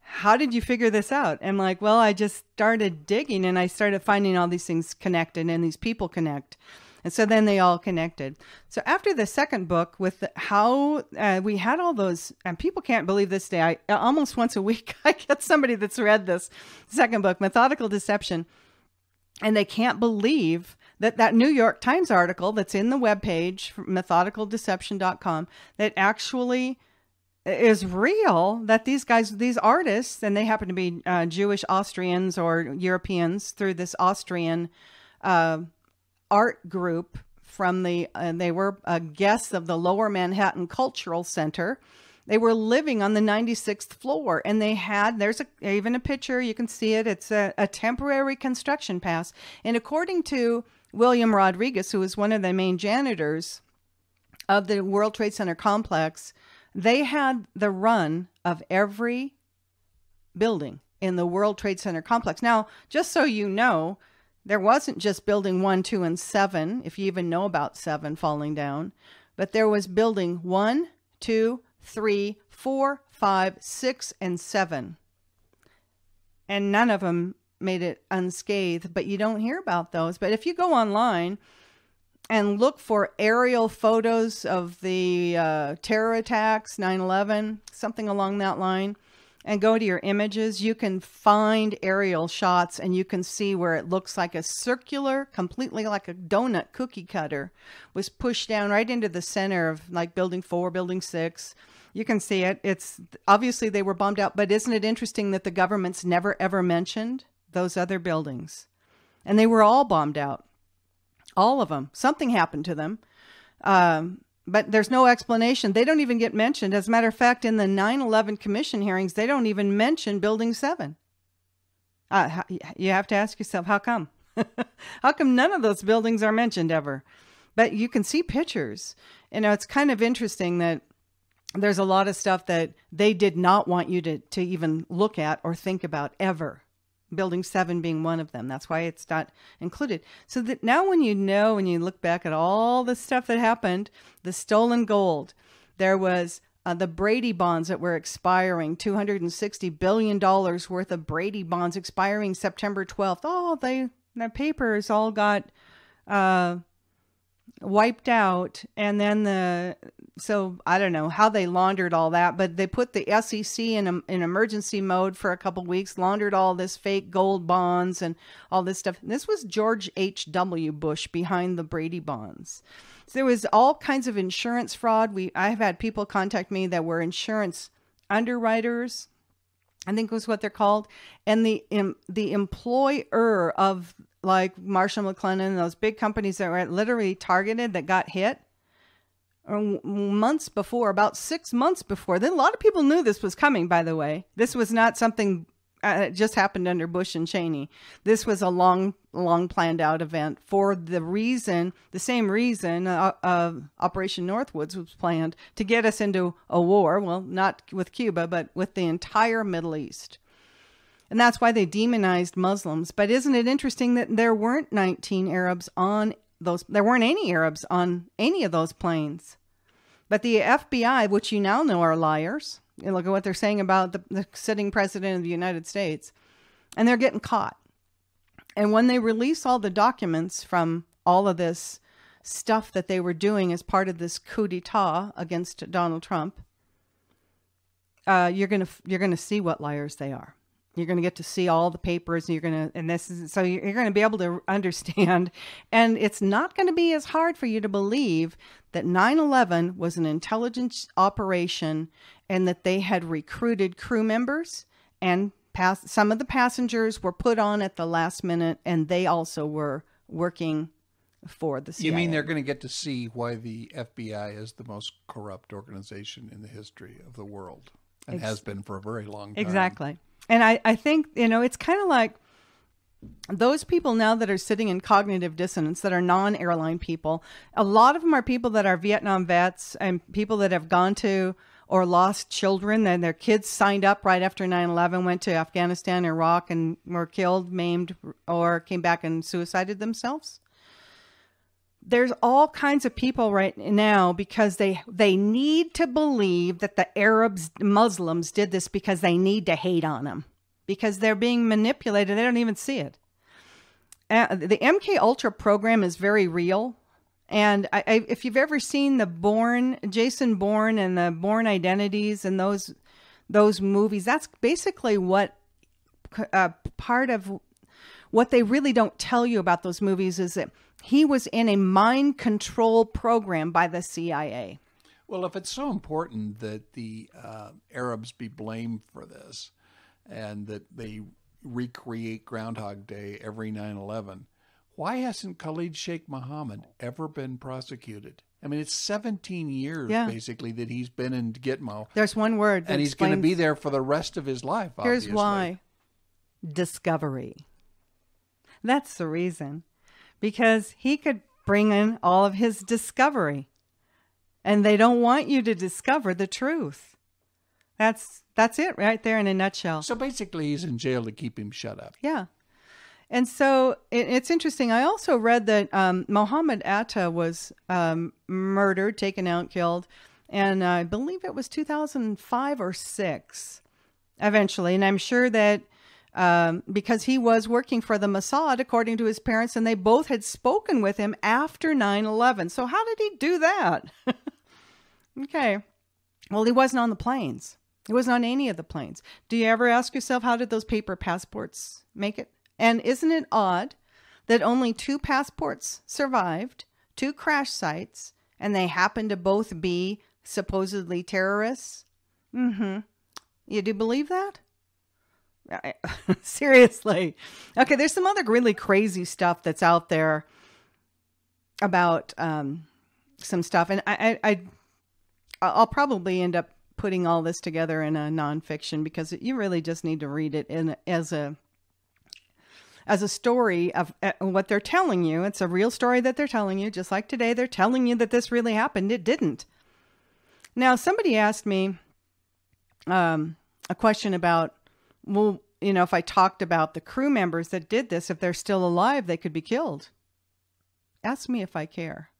how did you figure this out? I'm like, Well, I just started digging and I started finding all these things connected and these people connect. And so then they all connected. So after the second book, with how uh, we had all those, and people can't believe this day, I almost once a week (laughs) I get somebody that's read this second book, Methodical Deception, and they can't believe that that New York Times article that's in the webpage, methodicaldeception.com, that actually is real that these guys these artists and they happen to be uh, jewish austrians or europeans through this austrian uh, art group from the, uh, they were uh, guests of the Lower Manhattan Cultural Center. They were living on the 96th floor and they had, there's a, even a picture, you can see it. It's a, a temporary construction pass. And according to William Rodriguez, who was one of the main janitors of the World Trade Center complex, they had the run of every building in the World Trade Center complex. Now, just so you know, there wasn't just building one, two, and seven, if you even know about seven falling down, but there was building one, two, three, four, five, six, and seven. And none of them made it unscathed, but you don't hear about those. But if you go online and look for aerial photos of the uh, terror attacks, 9 11, something along that line, and go to your images, you can find aerial shots and you can see where it looks like a circular, completely like a donut cookie cutter, was pushed down right into the center of like building four, building six. You can see it. It's obviously they were bombed out, but isn't it interesting that the government's never ever mentioned those other buildings? And they were all bombed out. All of them. Something happened to them. Um, but there's no explanation. They don't even get mentioned. As a matter of fact, in the 9 11 commission hearings, they don't even mention Building 7. Uh, you have to ask yourself, how come? (laughs) how come none of those buildings are mentioned ever? But you can see pictures. You know, it's kind of interesting that there's a lot of stuff that they did not want you to, to even look at or think about ever building seven being one of them. That's why it's not included. So that now when you know, when you look back at all the stuff that happened, the stolen gold, there was uh, the Brady bonds that were expiring, $260 billion worth of Brady bonds expiring September 12th. Oh, they, The papers all got uh, wiped out, and then the so I don't know how they laundered all that, but they put the SEC in in emergency mode for a couple weeks, laundered all this fake gold bonds and all this stuff. And this was George H. W. Bush behind the Brady bonds. So there was all kinds of insurance fraud. We I've had people contact me that were insurance underwriters. I think was what they're called, and the um, the employer of like Marsh & McLennan, those big companies that were literally targeted that got hit months before, about six months before. Then a lot of people knew this was coming. By the way, this was not something uh, just happened under Bush and Cheney. This was a long, long planned out event for the reason, the same reason uh, uh, Operation Northwoods was planned to get us into a war. Well, not with Cuba, but with the entire Middle East. And that's why they demonized Muslims. But isn't it interesting that there weren't 19 Arabs on those, there weren't any Arabs on any of those planes? But the FBI, which you now know are liars, you look at what they're saying about the, the sitting president of the United States, and they're getting caught. And when they release all the documents from all of this stuff that they were doing as part of this coup d'état against Donald Trump, uh, you're gonna you're gonna see what liars they are. You're going to get to see all the papers, and you're going to, and this is so you're going to be able to (laughs) understand. And it's not going to be as hard for you to believe that 9 11 was an intelligence operation and that they had recruited crew members and pass, some of the passengers were put on at the last minute, and they also were working for the CIA. You mean they're going to get to see why the FBI is the most corrupt organization in the history of the world and Ex- has been for a very long time? Exactly. And I, I think, you know, it's kind of like those people now that are sitting in cognitive dissonance that are non-airline people a lot of them are people that are vietnam vets and people that have gone to or lost children and their kids signed up right after 9-11 went to afghanistan iraq and were killed maimed or came back and suicided themselves there's all kinds of people right now because they they need to believe that the Arabs Muslims did this because they need to hate on them because they're being manipulated. They don't even see it. Uh, the MK Ultra program is very real. And I, I, if you've ever seen the Bourne Jason Bourne and the Bourne Identities and those those movies that's basically what uh, part of what they really don't tell you about those movies is that he was in a mind control program by the CIA. Well, if it's so important that the uh, Arabs be blamed for this and that they recreate Groundhog Day every 9 11, why hasn't Khalid Sheikh Mohammed ever been prosecuted? I mean, it's 17 years yeah. basically that he's been in Gitmo. There's one word, and he's going to be there for the rest of his life. Here's why: discovery. That's the reason because he could bring in all of his discovery. And they don't want you to discover the truth. That's that's it right there in a nutshell. So basically he's in jail to keep him shut up. Yeah. And so it, it's interesting. I also read that um, Mohammed Atta was um, murdered, taken out, killed, and I believe it was 2005 or six, eventually. And I'm sure that um, because he was working for the Mossad, according to his parents, and they both had spoken with him after 9 11. So, how did he do that? (laughs) okay. Well, he wasn't on the planes, he wasn't on any of the planes. Do you ever ask yourself, how did those paper passports make it? And isn't it odd that only two passports survived, two crash sites, and they happened to both be supposedly terrorists? Mm hmm. You do believe that? (laughs) seriously. Okay, there's some other really crazy stuff that's out there about um, some stuff, and I, I, I, I'll probably end up putting all this together in a nonfiction because you really just need to read it in as a as a story of uh, what they're telling you. It's a real story that they're telling you, just like today they're telling you that this really happened. It didn't. Now, somebody asked me um, a question about well, you know, if I talked about the crew members that did this, if they're still alive, they could be killed. Ask me if I care.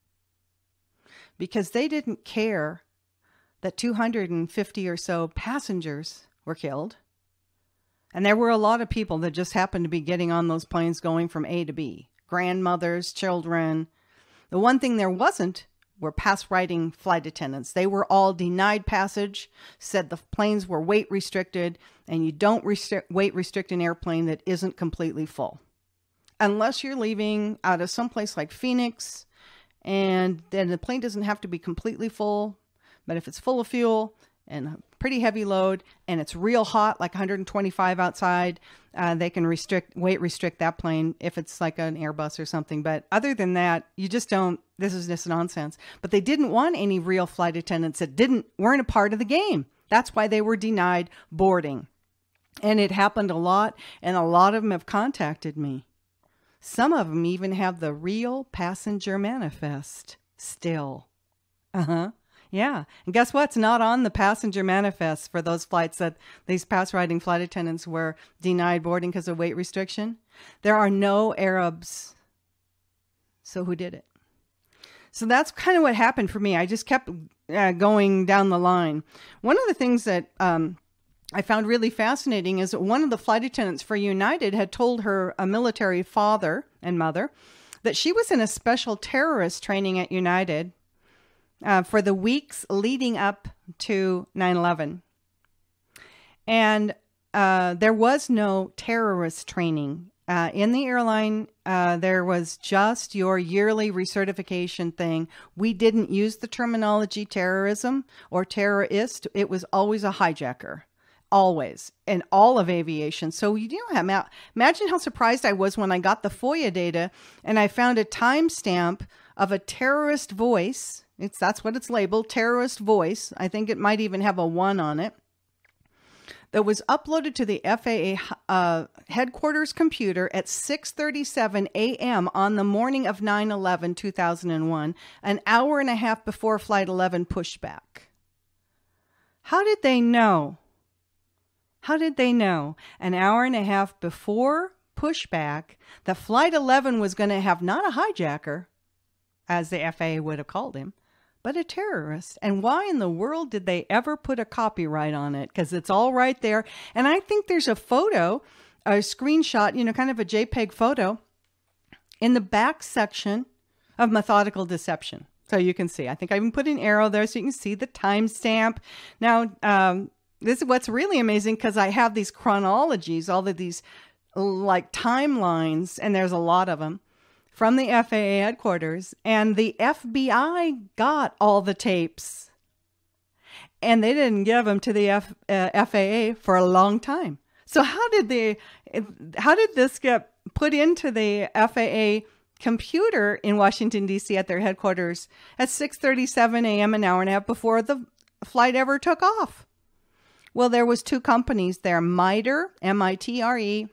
Because they didn't care that 250 or so passengers were killed. And there were a lot of people that just happened to be getting on those planes going from A to B grandmothers, children. The one thing there wasn't were past riding flight attendants. They were all denied passage, said the planes were weight restricted, and you don't restrict, weight restrict an airplane that isn't completely full. Unless you're leaving out of someplace like Phoenix, and then the plane doesn't have to be completely full. But if it's full of fuel and pretty heavy load and it's real hot, like 125 outside, uh, they can restrict weight restrict that plane if it's like an Airbus or something. But other than that, you just don't. This is just nonsense. But they didn't want any real flight attendants that didn't weren't a part of the game. That's why they were denied boarding. And it happened a lot, and a lot of them have contacted me. Some of them even have the real passenger manifest still. Uh huh. Yeah. And guess what? It's not on the passenger manifest for those flights that these pass riding flight attendants were denied boarding because of weight restriction. There are no Arabs. So who did it? So that's kind of what happened for me. I just kept uh, going down the line. One of the things that um, I found really fascinating is that one of the flight attendants for United had told her a military father and mother that she was in a special terrorist training at United uh, for the weeks leading up to 9 11. And uh, there was no terrorist training. Uh, in the airline, uh, there was just your yearly recertification thing. We didn't use the terminology terrorism or terrorist, it was always a hijacker always in all of aviation. So you do know, imagine how surprised I was when I got the FOIA data and I found a timestamp of a terrorist voice. It's that's what it's labeled, terrorist voice. I think it might even have a one on it. That was uploaded to the FAA uh, headquarters computer at 6:37 a.m. on the morning of 9/11, 2001, an hour and a half before Flight 11 pushback. How did they know how did they know an hour and a half before pushback that Flight 11 was going to have not a hijacker, as the FAA would have called him, but a terrorist? And why in the world did they ever put a copyright on it? Because it's all right there. And I think there's a photo, a screenshot, you know, kind of a JPEG photo in the back section of Methodical Deception. So you can see. I think I even put an arrow there so you can see the timestamp. Now, um, this is what's really amazing because I have these chronologies, all of these like timelines, and there's a lot of them from the FAA headquarters, and the FBI got all the tapes, and they didn't give them to the F, uh, FAA for a long time. So how did they? How did this get put into the FAA computer in Washington D.C. at their headquarters at 6:37 a.m. an hour and a half before the flight ever took off? Well, there was two companies there, MITRE, M-I-T-R-E,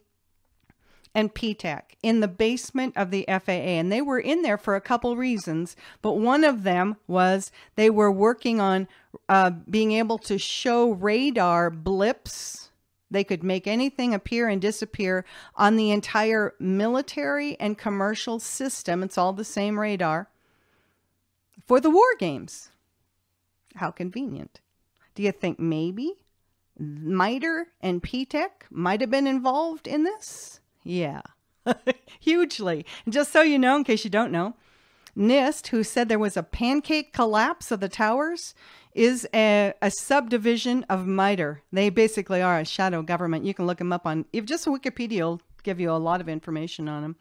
and Ptech in the basement of the FAA. And they were in there for a couple reasons, but one of them was they were working on uh, being able to show radar blips. They could make anything appear and disappear on the entire military and commercial system. It's all the same radar for the war games. How convenient. Do you think maybe MITRE and Ptech might have been involved in this? Yeah, (laughs) hugely. And just so you know, in case you don't know, NIST, who said there was a pancake collapse of the towers, is a, a, subdivision of MITRE. They basically are a shadow government. You can look them up on, if just Wikipedia will give you a lot of information on them.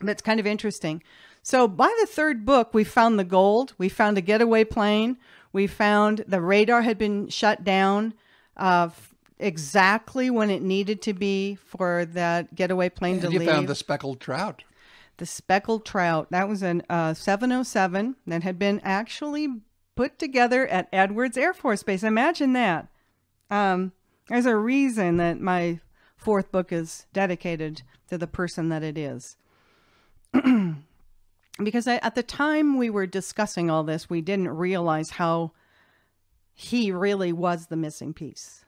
But it's kind of interesting. So by the third book, we found the gold. We found a getaway plane. We found the radar had been shut down uh, of exactly when it needed to be for that getaway plane and to you leave. found the speckled trout. The speckled trout. That was an uh, 707 that had been actually put together at Edwards Air Force Base. Imagine that. Um, there's a reason that my fourth book is dedicated to the person that it is. (clears throat) because I, at the time we were discussing all this, we didn't realize how he really was the missing piece.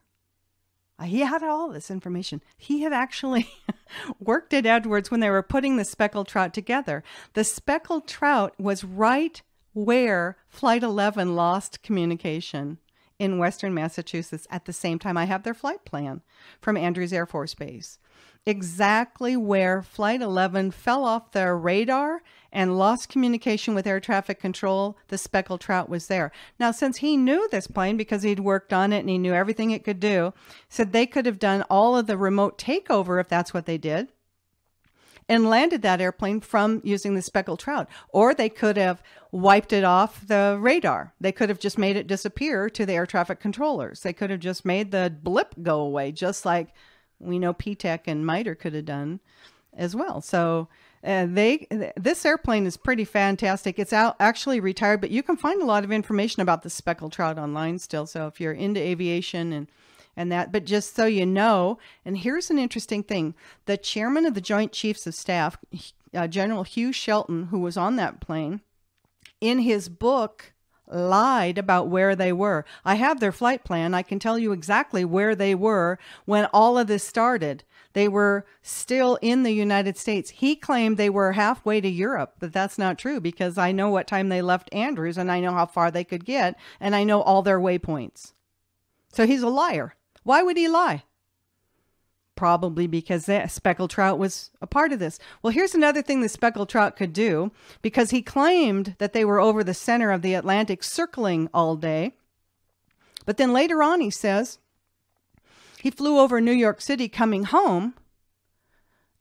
Uh, he had all this information. He had actually (laughs) worked at Edwards when they were putting the speckled trout together. The speckled trout was right where Flight 11 lost communication in western Massachusetts at the same time. I have their flight plan from Andrews Air Force Base. Exactly where Flight 11 fell off their radar and lost communication with air traffic control, the speckled trout was there. Now, since he knew this plane because he'd worked on it and he knew everything it could do, said they could have done all of the remote takeover if that's what they did and landed that airplane from using the speckled trout. Or they could have wiped it off the radar. They could have just made it disappear to the air traffic controllers. They could have just made the blip go away, just like we know Ptech and MITRE could have done as well. So uh, they this airplane is pretty fantastic. It's out actually retired, but you can find a lot of information about the speckled trout online still. So if you're into aviation and and that. But just so you know, and here's an interesting thing the chairman of the Joint Chiefs of Staff, uh, General Hugh Shelton, who was on that plane, in his book, lied about where they were. I have their flight plan. I can tell you exactly where they were when all of this started. They were still in the United States. He claimed they were halfway to Europe, but that's not true because I know what time they left Andrews and I know how far they could get and I know all their waypoints. So he's a liar. Why would he lie? Probably because the speckled trout was a part of this. Well, here's another thing the speckled trout could do because he claimed that they were over the center of the Atlantic circling all day. But then later on, he says he flew over New York City coming home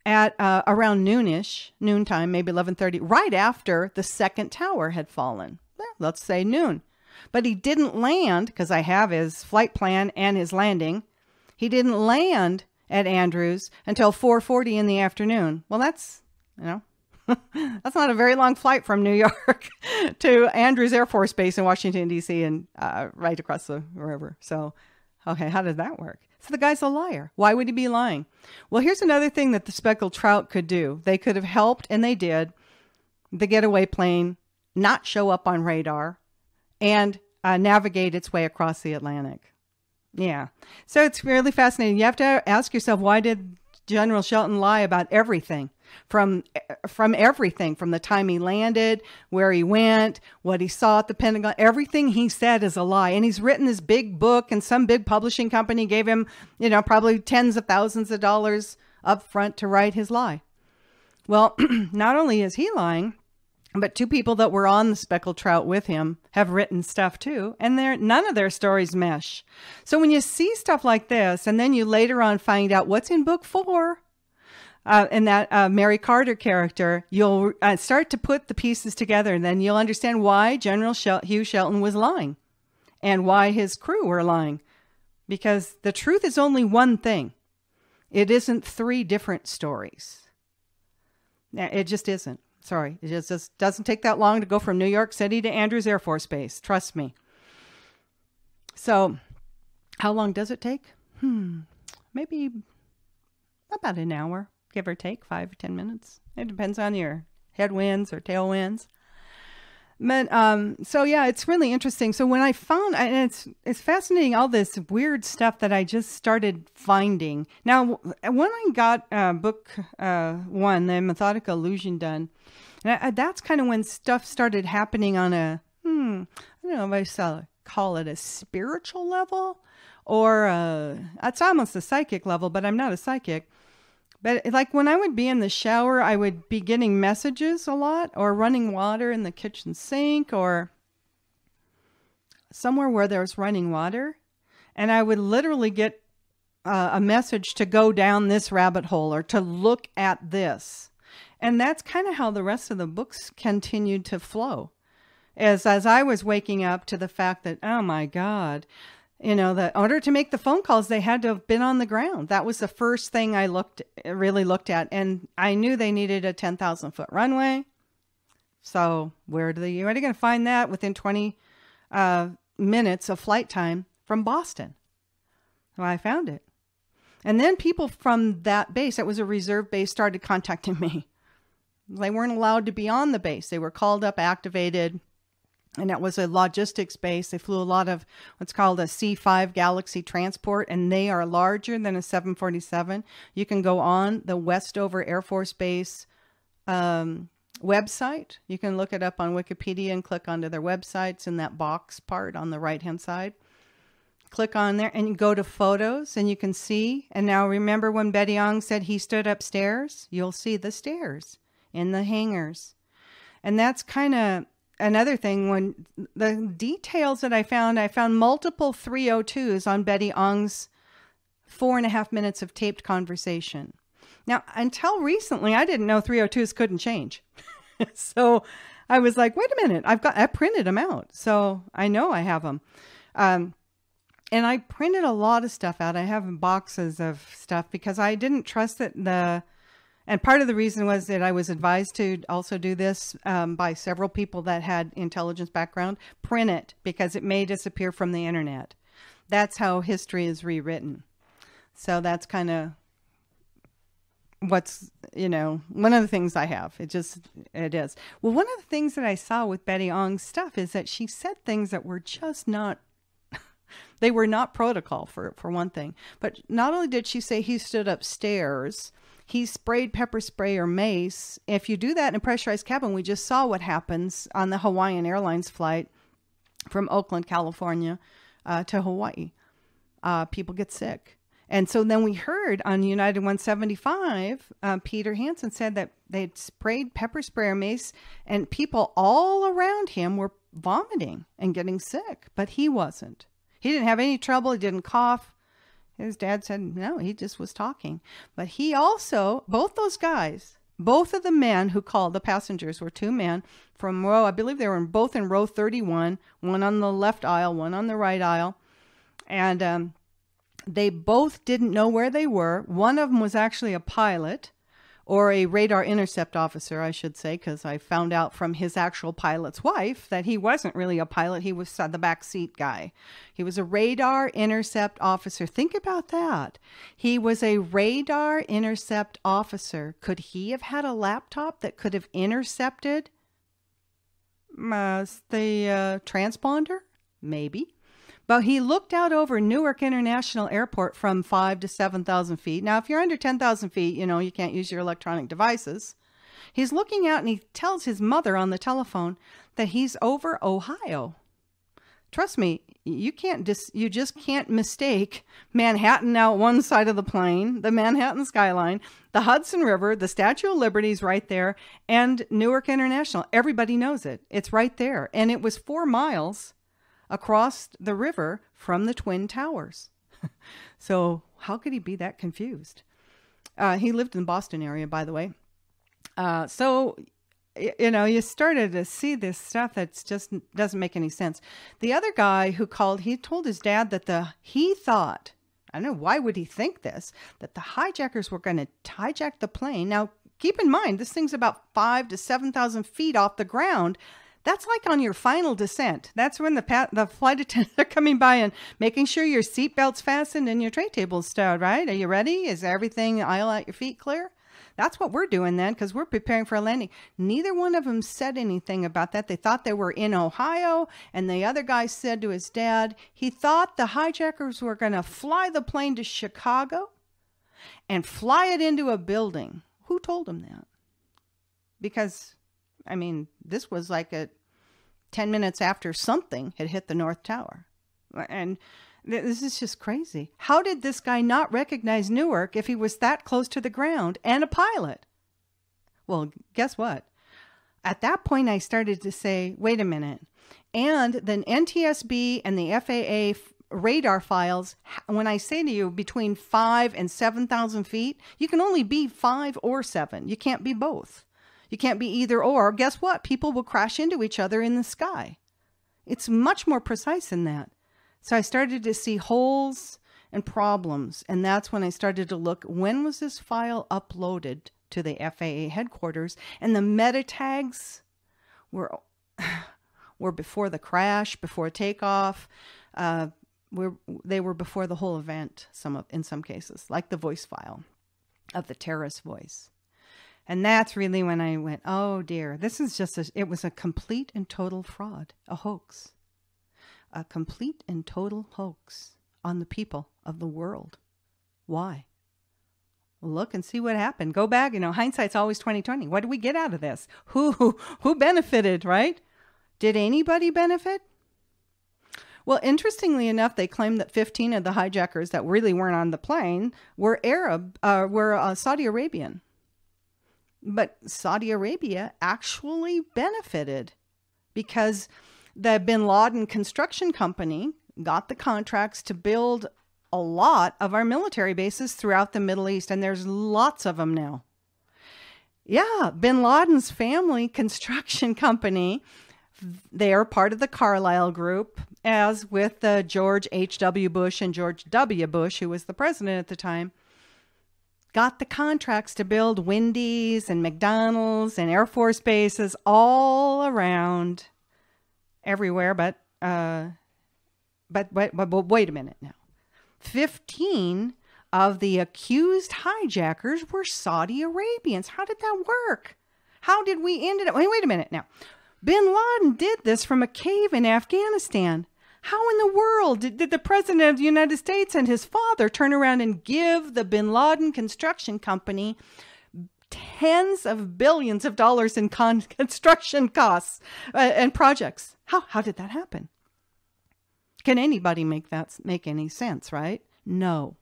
at uh, around noonish, noontime, maybe 11:30, right after the second tower had fallen. Well, let's say noon. But he didn't land because I have his flight plan and his landing. He didn't land at Andrews until 4:40 in the afternoon. Well, that's, you know, (laughs) that's not a very long flight from New York (laughs) to Andrews Air Force Base in Washington D.C. and uh, right across the river. So, okay, how does that work? So the guy's a liar. Why would he be lying? Well, here's another thing that the speckled trout could do. They could have helped, and they did, the getaway plane not show up on radar and uh, navigate its way across the Atlantic. Yeah. So it's really fascinating. You have to ask yourself why did General Shelton lie about everything? From from everything, from the time he landed, where he went, what he saw at the Pentagon, everything he said is a lie. And he's written this big book, and some big publishing company gave him, you know, probably tens of thousands of dollars up front to write his lie. Well, (clears throat) not only is he lying, but two people that were on the speckled trout with him have written stuff too, and they none of their stories mesh. So when you see stuff like this, and then you later on find out what's in book four, uh, and that uh, Mary Carter character, you'll uh, start to put the pieces together, and then you'll understand why General Shel- Hugh Shelton was lying, and why his crew were lying, because the truth is only one thing. It isn't three different stories. It just isn't. Sorry, it just, just doesn't take that long to go from New York City to Andrews Air Force Base. Trust me. So, how long does it take? Hmm, maybe about an hour, give or take, five or ten minutes. It depends on your headwinds or tailwinds. But um, so yeah, it's really interesting. So when I found, and it's it's fascinating, all this weird stuff that I just started finding. Now, when I got uh, book uh, one, the methodical illusion done, I, that's kind of when stuff started happening on a hmm, I don't know if I call it a spiritual level or a, it's almost a psychic level, but I'm not a psychic. But like when I would be in the shower, I would be getting messages a lot or running water in the kitchen sink or somewhere where there was running water. And I would literally get uh, a message to go down this rabbit hole or to look at this. And that's kind of how the rest of the books continued to flow. As as I was waking up to the fact that, oh my God, you know that in order to make the phone calls they had to have been on the ground. That was the first thing i looked really looked at. And i knew they needed a 10000 foot runway. So where do they are they going to find that? Within 20 uh, minutes of flight time from boston. Well i found it. And then people from that base that was a reserve base started contacting (laughs) me. They weren't allowed to be on the base. They were called up activated and it was a logistics base. They flew a lot of what's called a C5 Galaxy transport, and they are larger than a 747. You can go on the Westover Air Force Base um, website. You can look it up on Wikipedia and click onto their websites in that box part on the right hand side. click on there and go to photos and you can see. And now remember when Betty Ong said he stood upstairs? You'll see the stairs in the hangars. And that's kind of another thing when the details that I found, I found multiple 302s on Betty Ong's four and a half minutes of taped conversation. Now, until recently, I didn't know 302s couldn't change. (laughs) so I was like, wait a minute, I've got, I printed them out. So I know I have them. Um, and I printed a lot of stuff out. I have boxes of stuff because I didn't trust that the, and part of the reason was that I was advised to also do this um, by several people that had intelligence background. Print it because it may disappear from the internet. That's how history is rewritten. So that's kind of what's you know one of the things i have it just it is well one of the things that i saw with betty ong's stuff is that she said things that were just not (laughs) they were not protocol for for one thing but not only did she say he stood upstairs he sprayed pepper spray or mace if you do that in a pressurized cabin we just saw what happens on the hawaiian airlines flight from oakland california uh, to hawaii uh, people get sick and so then we heard on United 175, uh, Peter Hanson said that they'd sprayed pepper spray or mace, and people all around him were vomiting and getting sick, but he wasn't. He didn't have any trouble. He didn't cough. His dad said, no, he just was talking. But he also, both those guys, both of the men who called the passengers were two men from row, I believe they were both in row 31, one on the left aisle, one on the right aisle. And um, they both didn't know where they were. One of them was actually a pilot or a radar intercept officer, I should say, because I found out from his actual pilot's wife that he wasn't really a pilot. He was the back seat guy. He was a radar intercept officer. Think about that. He was a radar intercept officer. Could he have had a laptop that could have intercepted uh, the uh, transponder? Maybe. But he looked out over Newark International Airport from five to 7,000 feet. Now, if you're under 10,000 feet, you know, you can't use your electronic devices. He's looking out and he tells his mother on the telephone that he's over Ohio. Trust me, you can't dis- you just can't mistake Manhattan out one side of the plane, the Manhattan skyline, the Hudson River, the Statue of Liberty's right there, and Newark International. Everybody knows it. It's right there. And it was 4 miles across the river from the Twin Towers. (laughs) so, how could he be that confused? Uh, he lived in the Boston area, by the way. Uh, so, you know, you started to see this stuff that's just doesn't make any sense. The other guy who called, he told his dad that the he thought, I don't know why would he think this, that the hijackers were going to hijack the plane. Now, keep in mind, this thing's about five to seven thousand feet off the ground. That's like on your final descent. That's when the pa- the flight attendants (laughs) are coming by and making sure your seatbelt's fastened and your tray table's stowed, right? Are you ready? Is everything aisle at your feet clear? That's what we're doing then because we're preparing for a landing. Neither one of them said anything about that. They thought they were in Ohio, and the other guy said to his dad he thought the hijackers were going to fly the plane to Chicago and fly it into a building. Who told him that? Because I mean, this was like a 10 minutes after something had hit the North Tower. And this is just crazy. How did this guy not recognize Newark if he was that close to the ground and a pilot? Well, guess what? At that point, I started to say, wait a minute. And then NTSB and the FAA radar files, when I say to you between five and 7,000 feet, you can only be five or seven. You can't be both. You can't be either or. Guess what? People will crash into each other in the sky. It's much more precise than that. So I started to see holes and problems. And that's when I started to look when was this file uploaded to the FAA headquarters? And the meta tags were, (sighs) were before the crash, before takeoff. Uh, were, they were before the whole event, some of, in some cases, like the voice file of the terrorist voice. And that's really when I went, oh dear, this is just a, it was a complete and total fraud, a hoax. A complete and total hoax on the people of the world. Why? Look and see what happened. Go back, you know, hindsight's always 2020. What did we get out of this? Who (laughs) who who benefited, right? Did anybody benefit? Well, interestingly enough, they claimed that 15 of the hijackers that really weren't on the plane were Arab, uh, were uh, Saudi Arabian. But Saudi Arabia actually benefited because the bin Laden construction company got the contracts to build a lot of our military bases throughout the Middle East, and there's lots of them now. Yeah, bin Laden's family (laughs) construction company, they are part of the Carlyle Group, as with uh, George H.W. Bush and George W. Bush, who was the president at the time, got the contracts to build Wendy's and McDonald's and Air Force bases all around everywhere, but uh, but, but, but, but wait a minute now. 15 of the accused hijackers were Saudi Arabians. How did that work? How did we end up? Wait, wait a minute now. Bin Laden did this from a cave in Afghanistan. How in the world did, did the President of the United States and his father turn around and give the Bin Laden Construction Company tens of billions of dollars in con- (laughs) construction costs uh, and projects? How, how did that happen? Can anybody make that make any sense, right? No.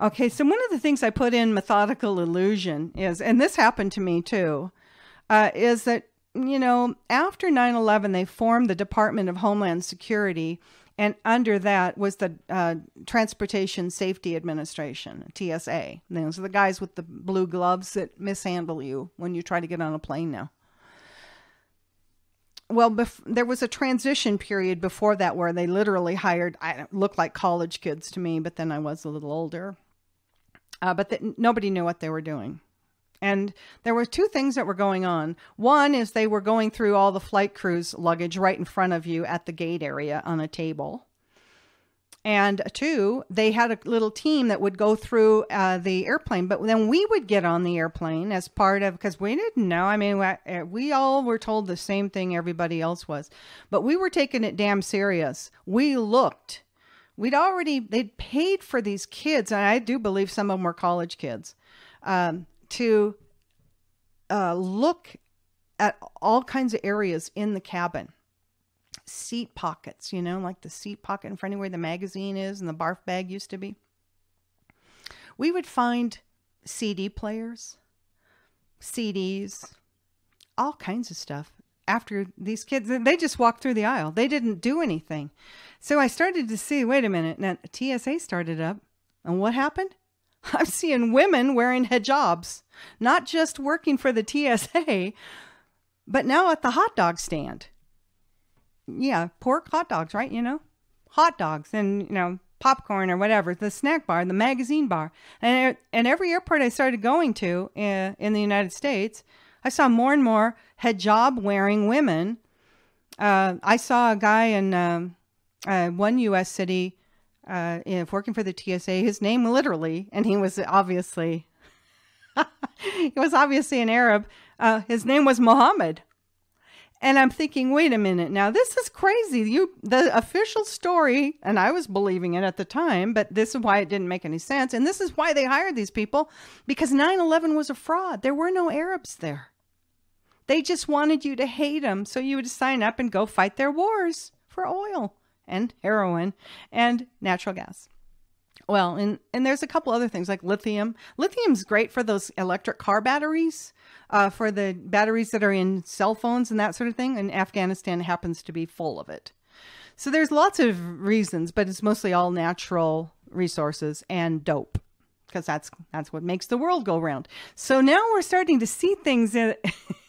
Okay, so one of the things I put in methodical illusion is, and this happened to me too, uh, is that, you know, after 9 11, they formed the Department of Homeland Security, and under that was the uh, Transportation Safety Administration, TSA. Those are the guys with the blue gloves that mishandle you when you try to get on a plane now well, bef- there was a transition period before that where they literally hired. I looked like college kids to me, but then I was a little older. Uh, but nobody knew what they were doing. And there were two things that were going on. One is they were going through all the flight crews' luggage right in front of you at the gate area on a table. And two, they had a little team that would go through uh, the airplane, but then we would get on the airplane as part of because we didn't know. I mean, we, we all were told the same thing everybody else was, but we were taking it damn serious. We looked. We'd already they'd paid for these kids, and I do believe some of them were college kids, um, to uh, look at all kinds of areas in the cabin seat pockets, you know, like the seat pocket in front of where the magazine is and the barf bag used to be. We would find CD players, CDs, all kinds of stuff. After these kids, they just walked through the aisle. They didn't do anything. So I started to see wait a minute. Now, TSA started up. And what happened? (laughs) I'm seeing women wearing hijabs, not just working for the TSA, but now at the hot dog stand yeah, pork hot dogs, right? You know, hot dogs and, you know, popcorn or whatever, the snack bar, the magazine bar. And, and every airport I started going to in, uh, in the United States, I saw more and more hijab wearing women. Uh, I saw a guy in um, uh, one U.S. city uh, working for the TSA. His name literally, and he was obviously, (laughs) he was obviously an Arab. Uh, his name was Mohammed. And I'm thinking, wait a minute now, this is crazy. You the official story, and I was believing it at the time, but this is why it didn't make any sense. And this is why they hired these people, because 9-11 was a fraud. There were no Arabs there. They just wanted you to hate them so you would sign up and go fight their wars for oil and heroin and natural gas. Well, and and there's a couple other things like lithium. Lithium's great for those electric car batteries, uh, for the batteries that are in cell phones and that sort of thing. And Afghanistan happens to be full of it. So there's lots of reasons, but it's mostly all natural resources and dope because that's that's what makes the world go round. So now we're starting to see things that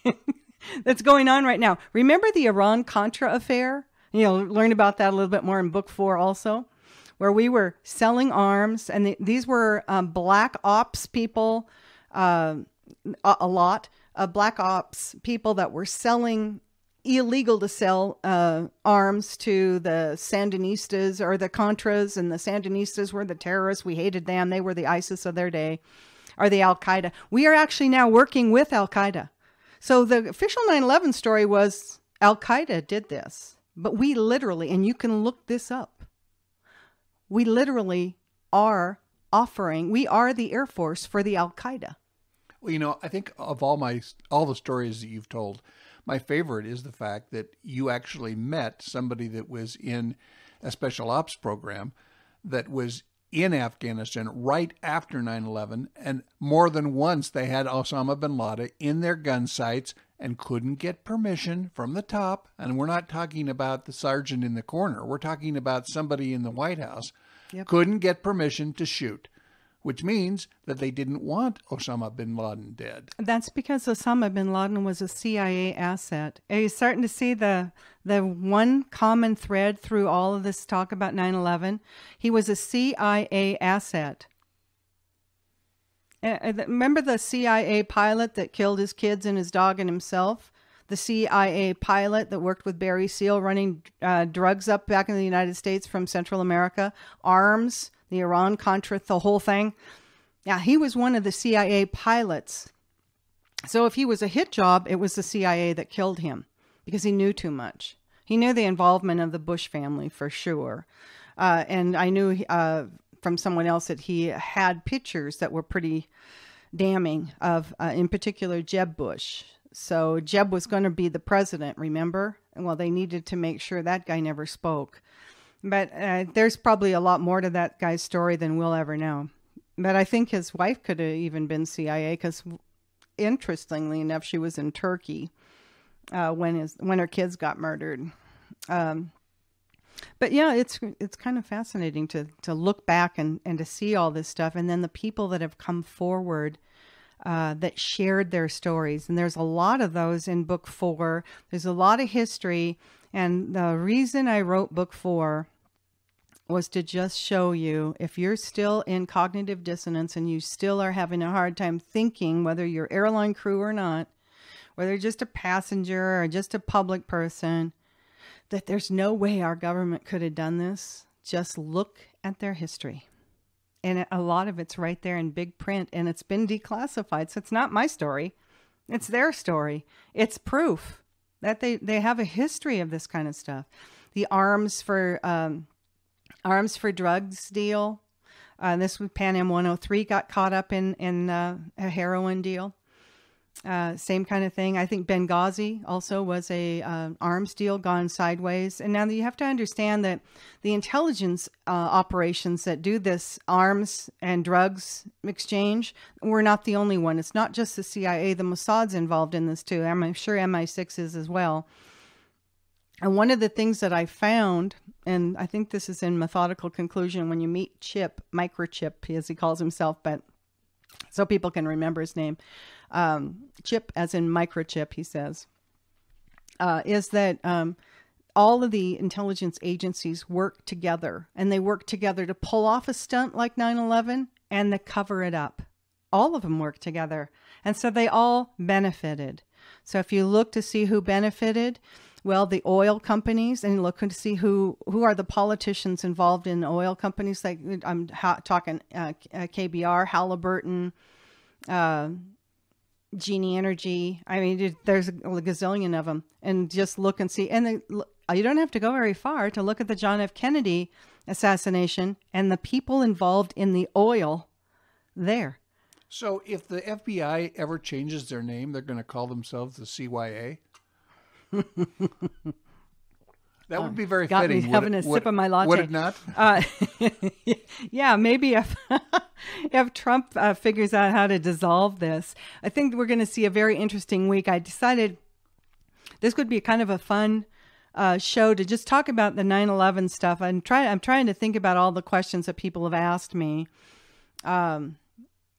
(laughs) that's going on right now. Remember the Iran Contra affair? You know, learn about that a little bit more in book four also where we were selling arms, and the, these were um, black ops people, uh, a, lot of black ops people that were selling illegal to sell uh, arms to the Sandinistas or the Contras, and the Sandinistas were the terrorists. We hated them; they were the ISIS of their day, or the Al Qaeda. We are actually now working with Al Qaeda. So the official 9/11 story was Al Qaeda did this, but we literally, and you can look this up we literally are offering, we are the Air Force for the Al Qaeda. Well, you know, I think of all my all the stories that you've told, my favorite is the fact that you actually met somebody that was in a special ops program that was in Afghanistan right after 9 11. And more than once, they had Osama bin Laden in their gun sights and couldn't get permission from the top. And we're not talking about the sergeant in the corner, we're talking about somebody in the White House. Yep. Couldn't get permission to shoot, which means that they didn't want Osama bin Laden dead. That's because Osama bin Laden was a CIA asset. Are you starting to see the the one common thread through all of this talk about 9/11? He was a CIA asset. Uh, remember the CIA pilot that killed his kids and his dog and himself? The CIA pilot that worked with Barry Seal running uh, drugs up back in the United States from Central America, arms, the Iran Contra, the whole thing. Yeah, he was one of the CIA pilots. So if he was a hit job, it was the CIA that killed him because he knew too much. He knew the involvement of the Bush family for sure. Uh, and I knew uh, from someone else that he had pictures that were pretty damning of, uh, in particular, Jeb Bush. So Jeb was going to be the president, remember? Well, they needed to make sure that guy never spoke. But uh, there's probably a lot more to that guy's story than we'll ever know. But I think his wife could have even been CIA because, interestingly enough, she was in Turkey uh, when his when her kids got murdered. Um, but yeah, it's it's kind of fascinating to to look back and and to see all this stuff, and then the people that have come forward. Uh, that shared their stories. And there's a lot of those in book four. There's a lot of history. And the reason I wrote book four was to just show you if you're still in cognitive dissonance and you still are having a hard time thinking, whether you're airline crew or not, whether you're just a passenger or just a public person, that there's no way our government could have done this. Just look at their history. And a lot of it's right there in big print and it's been declassified. So it's not my story, it's their story. It's proof that they, they have a history of this kind of stuff. The arms for um, arms for drugs deal. Uh, this was Pan Am 103 got caught up in in uh, a heroin deal. Uh, same kind of thing. I think Benghazi also was a uh, arms deal gone sideways. And now you have to understand that the intelligence uh, operations that do this arms and drugs exchange were not the only one. It's not just the CIA. The Mossad's involved in this too. I'm sure MI6 is as well. And one of the things that I found, and I think this is in methodical conclusion when you meet Chip, microchip, as he calls himself, but so people can remember his name um, chip, as in microchip, he says, uh, is that um, all of the intelligence agencies work together and they work together to pull off a stunt like 9 11 and to cover it up. All of them work together. And so they all benefited. So if you look to see who benefited, well, the oil companies, and look to see who who are the politicians involved in oil companies. Like I'm ha- talking uh, KBR, Halliburton, uh, Genie Energy. I mean, there's a gazillion of them, and just look and see. And the, you don't have to go very far to look at the John F. Kennedy assassination and the people involved in the oil there. So, if the FBI ever changes their name, they're going to call themselves the CYA. (laughs) That would be very Got fitting. Me having would a it, sip of my latte. Would it not? Uh, (laughs) yeah, maybe if (laughs) (laughs) if Trump uh, figures out how to dissolve this, I think we're going to see a very interesting week. I decided this would be kind of a fun uh, show to just talk about the 9/11 stuff. I'm trying. I'm trying to think about all the questions that people have asked me. Um,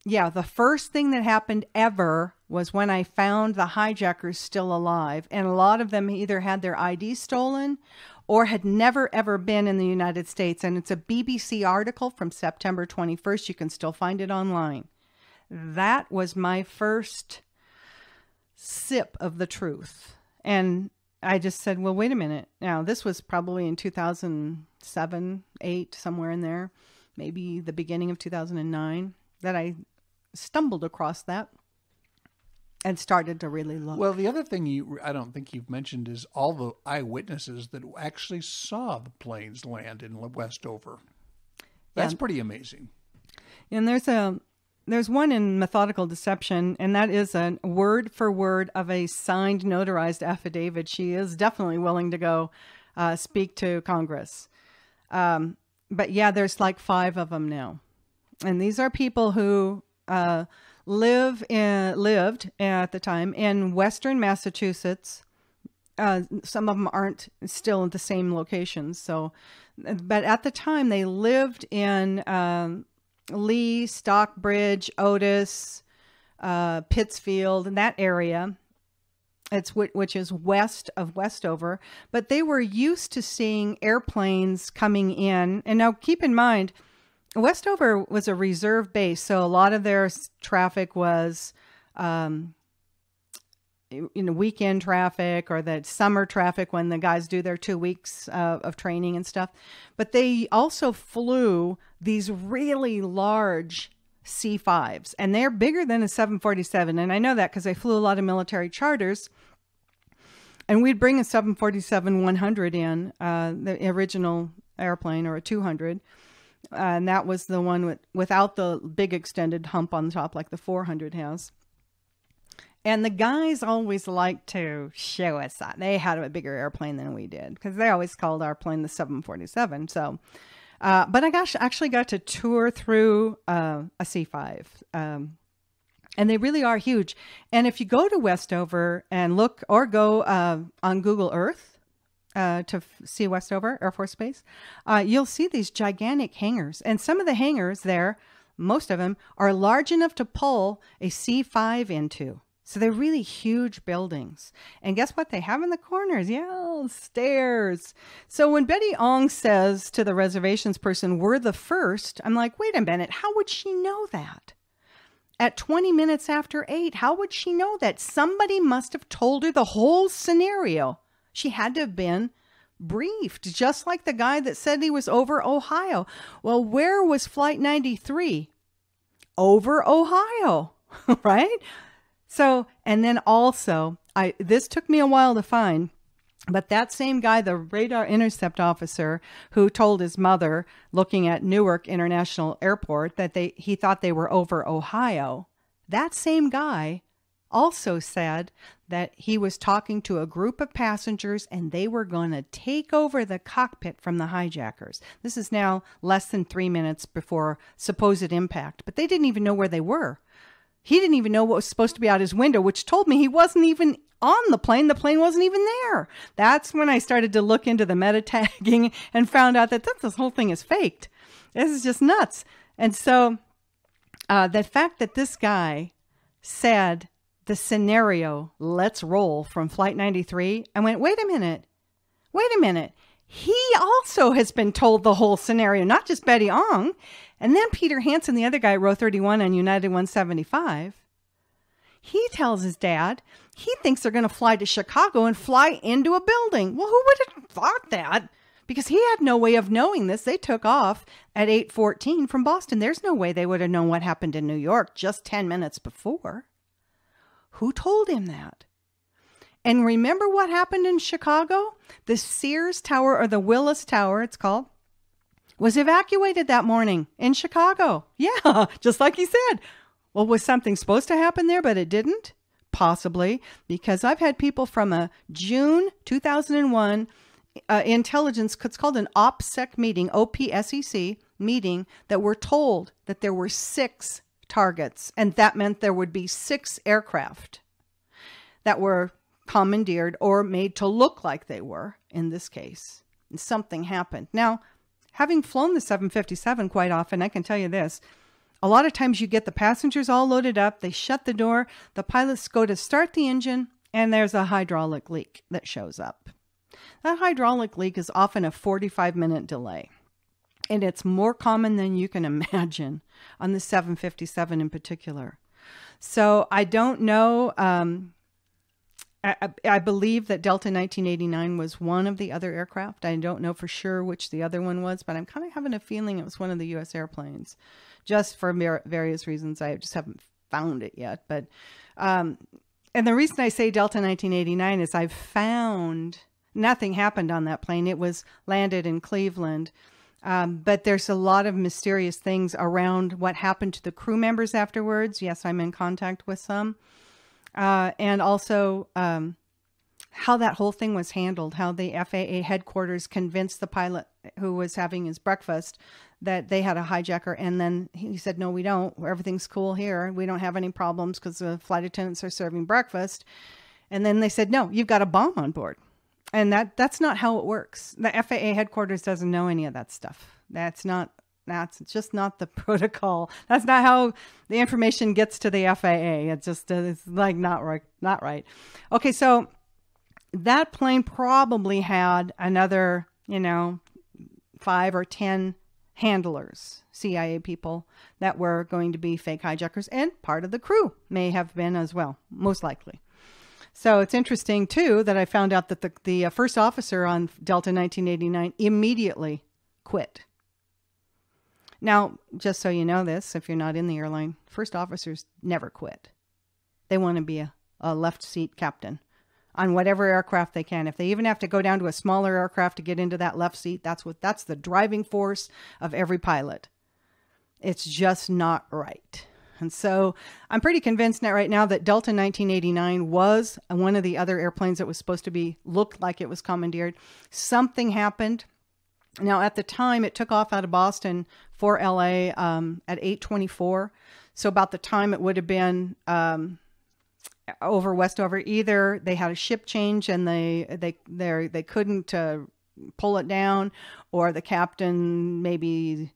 yeah, the first thing that happened ever was when I found the hijackers still alive. And a lot of them either had their ID stolen or had never ever been in the United States. And it's a BBC article from September 21st. You can still find it online. That was my first sip of the truth. And I just said, well, wait a minute. Now, this was probably in 2007, 8, somewhere in there, maybe the beginning of 2009 that I stumbled across that and started to really look. Well, the other thing you I don't think you've mentioned is all the eyewitnesses that actually saw the planes land in Westover. That's Yeah. pretty amazing. And there's a there's one in methodical deception, and that is a word for word of a signed, notarized affidavit. She is definitely willing to go uh, speak to Congress. Um, but yeah, there's like five of them now, and these are people who uh, live in lived at the time in Western Massachusetts. Uh, some of them aren't still in the same locations, so but at the time they lived in um, Lee, Stockbridge, Otis, uh, Pittsfield, in that area. It's which is west of Westover, but they were used to seeing airplanes coming in. And now keep in mind, Westover was a reserve base, so a lot of their traffic was, um, you know, weekend traffic or the summer traffic when the guys do their two weeks uh, of training and stuff. But they also flew these really large C5s, and they're bigger than a 747. And I know that because I flew a lot of military charters. And we'd bring a 747 100 in, uh, the original airplane, or a 200. And that was the one with, without the big extended hump on the top, like the 400 has. And the guys always liked to show us that they had a bigger airplane than we did because they always called our plane the 747. So uh, but I actually got to tour through uh, a C5. Um, and they really are huge. And if you go to Westover and look or go uh, on Google Earth uh, to see Westover Air Force Base, uh, you'll see these gigantic hangars. And some of the hangars there, most of them, are large enough to pull a C5 into. So they're really huge buildings. And guess what they have in the corners? Yeah, stairs. So when Betty Ong says to the reservations person, we're the first, I'm like, wait a minute, how would she know that? At 20 minutes after 8, how would she know that? Somebody must have told her the whole scenario. She had to have been briefed, just like the guy that said he was over Ohio. Well, where was Flight 93? Over Ohio, (laughs) right? So, and then also, I this took me a while to find, but that same guy, the radar intercept officer who told his mother, looking at Newark International Airport, that they he thought they were over Ohio, that same guy also said that he was talking to a group of passengers and they were going to take over the cockpit from the hijackers. This is now less than three minutes before supposed impact, but they didn't even know where they were. He didn't even know what was supposed to be out his window, which told me he wasn't even on the plane. The plane wasn't even there. That's when I started to look into the meta tagging (laughs) and found out that this whole thing is faked. This is just nuts. And so uh, the fact that this guy said the scenario, let's roll from Flight 93, I went, wait a minute. Wait a minute. He also has been told the whole scenario, not just Betty Ong. And then Peter Hanson, the other guy, row 31 on United 175, he tells his dad he thinks they're going to fly to Chicago and fly into a building. Well, who would have thought that? Because he had no way of knowing this. They took off at 8:14 from Boston. There's no way they would have known what happened in New York just 10 minutes before. Who told him that? And remember what happened in Chicago? The Sears Tower or the Willis Tower, it's called, was evacuated that morning in Chicago. Yeah, (laughs) just like he said. Well, was something supposed to happen there, but it didn't? Possibly, because I've had people from a June 2001 uh, intelligence, it's called an OPSEC meeting, OPSEC meeting, that were told that there were six targets, and that meant there would be six aircraft that were commandeered or made to look like they were in this case. And something happened. Now, having flown the 757 quite often, I can tell you this. A lot of times you get the passengers all loaded up, they shut the door, the pilots go to start the engine, and there's a hydraulic leak that shows up. That hydraulic leak is often a 45 minute delay. And it's more common than you can (laughs) imagine on the 757 in particular. So I don't know um, I, I, believe that Delta 1989 was one of the other aircraft. I don't know for sure which the other one was, but I'm kind of having a feeling it was one of the U.S. airplanes, just for various reasons. I just haven't found it yet. But, um, and the reason I say Delta 1989 is I've found nothing happened on that plane. It was landed in Cleveland. Um, but there's a lot of mysterious things around what happened to the crew members afterwards. Yes, I'm in contact with some uh, and also um, how that whole thing was handled, how the FAA headquarters convinced the pilot who was having his breakfast that they had a hijacker, and then he said, "No, we don't. Everything's cool here. We don't have any problems because the flight attendants are serving breakfast." And then they said, "No, you've got a bomb on board." And that that's not how it works. The FAA headquarters doesn't know any of that stuff. That's not that's just not the (laughs) protocol. That's not how the information gets to the FAA. It just uh, it's like not right, not right. Okay, so that plane probably had another, you know, five or ten handlers, CIA people that were going to be fake hijackers, and part of the crew may have been as well, most likely. So it's interesting too that I found out that the the uh, first officer on Delta 1989 immediately quit. Now, just so you know this, if you're not in the airline, first officers never quit. They want to be a, a left seat captain on whatever aircraft they can. If they even have to go down to a smaller aircraft to get into that left seat, that's what that's the driving force of every pilot. It's just not right. And so I'm pretty convinced now right now that Delta 1989 was one of the other airplanes that was supposed to be looked like it was commandeered. Something happened. Now at the time it took off out of Boston for LA um, at 824. So about the time it would have been um, over Westover. Either they had a ship change and they they they they couldn't uh, pull it down, or the captain maybe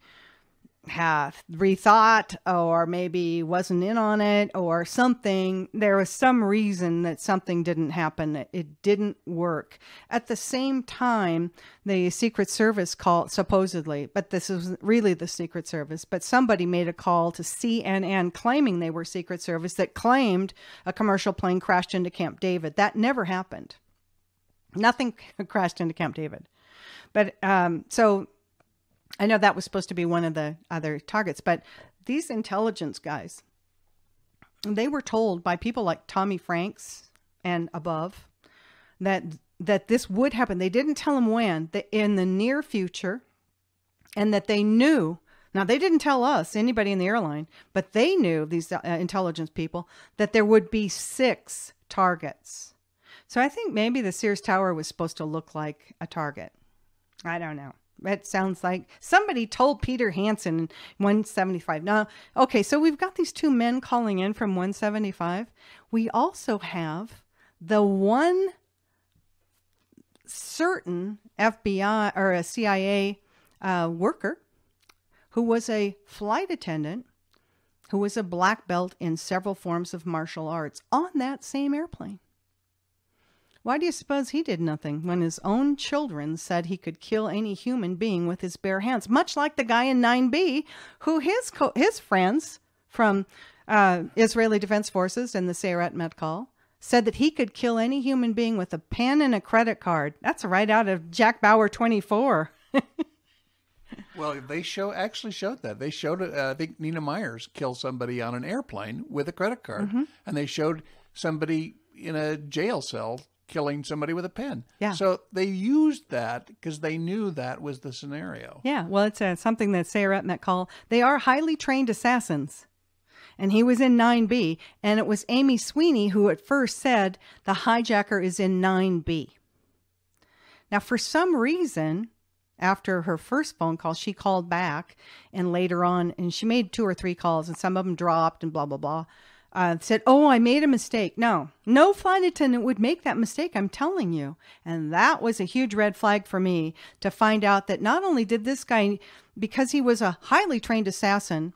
had rethought or maybe wasn't in on it or something. There was some reason that something didn't happen. It didn't work. At the same time, the Secret Service called, supposedly, but this is really the Secret Service, but somebody made a call to CNN claiming they were Secret Service that claimed a commercial plane crashed into Camp David. That never happened. Nothing (laughs) crashed into Camp David. But um, so I know that was supposed to be one of the other targets, but these intelligence guys, they were told by people like Tommy Franks and above that that this would happen. They didn't tell them when, that in the near future, and that they knew. Now they didn't tell us anybody in the airline, but they knew these uh, intelligence people that there would be six targets. So I think maybe the Sears Tower was supposed to look like a target. I don't know. That sounds like somebody told Peter Hanson 175. Now, okay, so we've got these two men calling in from 175. We also have the one certain FBI or a CIA uh, worker who was a flight attendant who was a black belt in several forms of martial arts on that same airplane. Why do you suppose he did nothing when his own children said he could kill any human being with his bare hands? Much like the guy in 9B, who his co- his friends from uh, Israeli Defense Forces and the Sayeret Matkal said that he could kill any human being with a pen and a credit card. That's right out of Jack Bauer 24. (laughs) well, they show actually showed that. They showed uh, I think Nina Myers killed somebody on an airplane with a credit card, mm-hmm. and they showed somebody in a jail cell killing somebody with a pen. Yeah. So they used that because they knew that was the scenario. Yeah. Well, it's uh, something that Sayeret Matkal. They are highly trained assassins. And he was in 9B. And it was Amy Sweeney who at first said the hijacker is in 9B. Now, for some reason, after her first phone call, she called back and later on, and she made two or three calls, and some of them dropped and blah, blah, blah uh, said, Oh, I made a mistake. No, no flight attendant would make that mistake, I'm telling you. And that was a huge red flag for me to find out that not only did this guy, because he was a highly trained assassin,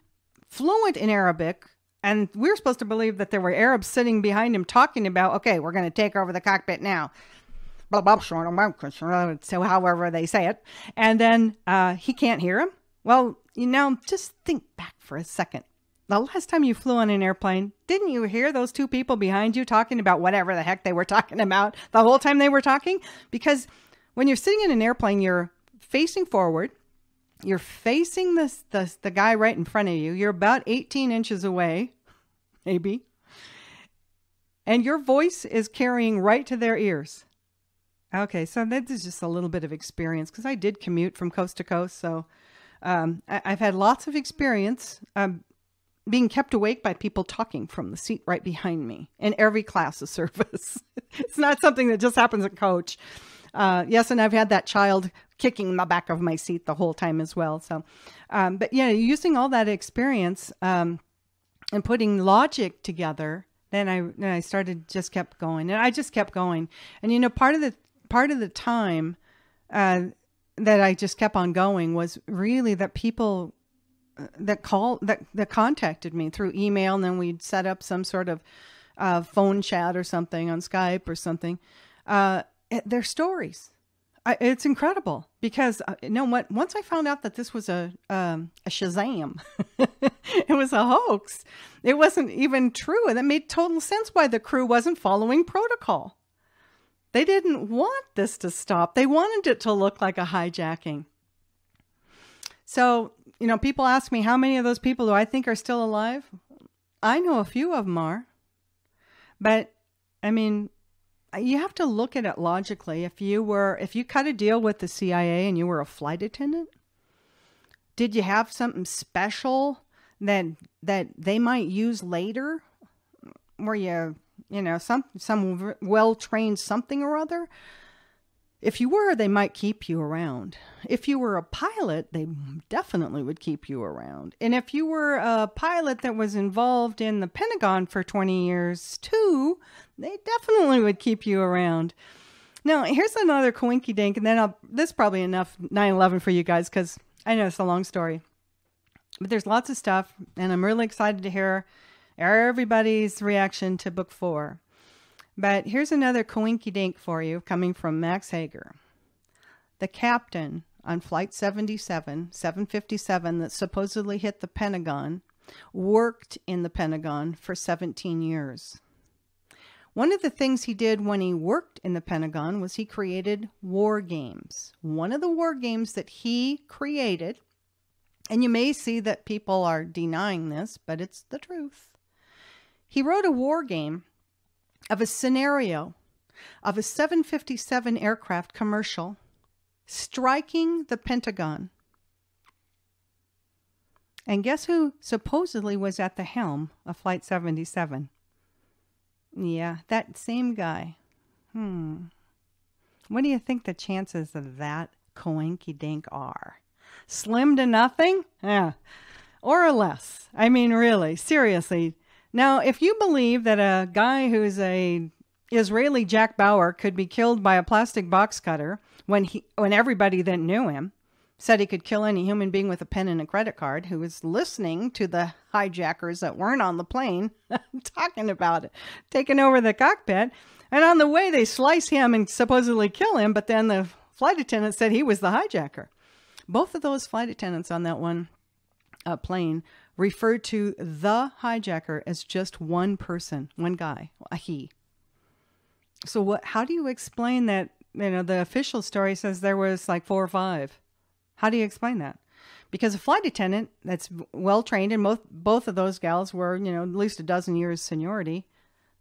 fluent in Arabic, and we are supposed to believe that there were Arabs sitting behind him talking about, okay, we're going to take over the cockpit now. Blah, blah, blah, so however they say it. And then uh, he can't hear him. Well, you know, just think back for a second the last time you flew on an airplane, didn't you hear those two people behind you talking about whatever the heck they were (laughs) talking about the whole time they were talking? Because when you're sitting in an airplane, you're facing forward, you're facing the, the, the guy right in front of you, you're about 18 inches away, (laughs) maybe, and your voice is carrying right to their ears. Okay, so this is just a little bit of experience because I did commute from coast to coast, so um, I, have had lots of experience. Um, being kept awake by people talking from the seat right behind me in every class of service. (laughs) it's not something that just happens at coach. Uh, yes, and I've had that child kicking the back of my seat the whole time as well. So, um, but yeah, using all that experience um, and putting logic together, then I then I started just kept going, and I just kept going. And you know, part of the part of the time uh, that I just kept on going was really that people that call that that contacted me through email, and then we'd set up some sort of uh, phone chat or something on Skype or something. Uh, their stories. I, it's incredible because uh, you know what? Once I found out that this was a um, a Shazam, (laughs) it was a hoax. It wasn't even true, and it made total sense why the crew wasn't following protocol. They didn't want this to stop. They wanted it to look like a hijacking. So, you know, people ask me how many of those people do I think are still alive? I know a few of them are. But I mean, you have to look at it logically. If you were if you cut a deal with the CIA and you were a flight attendant, did you have something special that that they might use later? Were you you know, some some well trained something or other. If you were, they might keep you around. If you were a pilot, they definitely would keep you around. And if you were a pilot that was involved in the Pentagon for 20 years too, they definitely would keep you around. Now, here's another coinky dink, and then I'll, this is probably enough 9 11 for you guys because I know it's a long story. But there's lots of stuff, and I'm really excited to hear everybody's reaction to book four. But here's another coinky dink for you coming from Max Hager. The captain on Flight 77, 757, that supposedly hit the Pentagon, worked in the Pentagon for 17 years. One of the things he did when he worked in the Pentagon was he created war games. One of the war games that he created, and you may see that people are denying this, but it's the truth. He wrote a war game of a scenario of a 757 aircraft commercial striking the Pentagon. And guess who supposedly was at the helm of Flight 77? Yeah, that same guy. Hmm. What do you think the chances of that coinky dink are? Slim to nothing? Yeah. Or less. I mean, really, seriously, now, if you believe that a guy who's a Israeli Jack Bauer could be killed by a plastic box cutter when he when everybody that knew him said he could kill any human being with a pen and a credit card who was listening to the hijackers that weren't on the plane (laughs) talking about it, taking over the cockpit. And on the way, they slice him and supposedly kill him, but then the flight attendant said he was the hijacker. Both of those flight attendants on that one uh, plane referred to the hijacker as just one person, one guy, a he. So what how do you explain that, you know, the official story says there was like four or five. How do you explain that? Because a flight attendant that's well trained and both both of those gals were, you know, at least a dozen years seniority,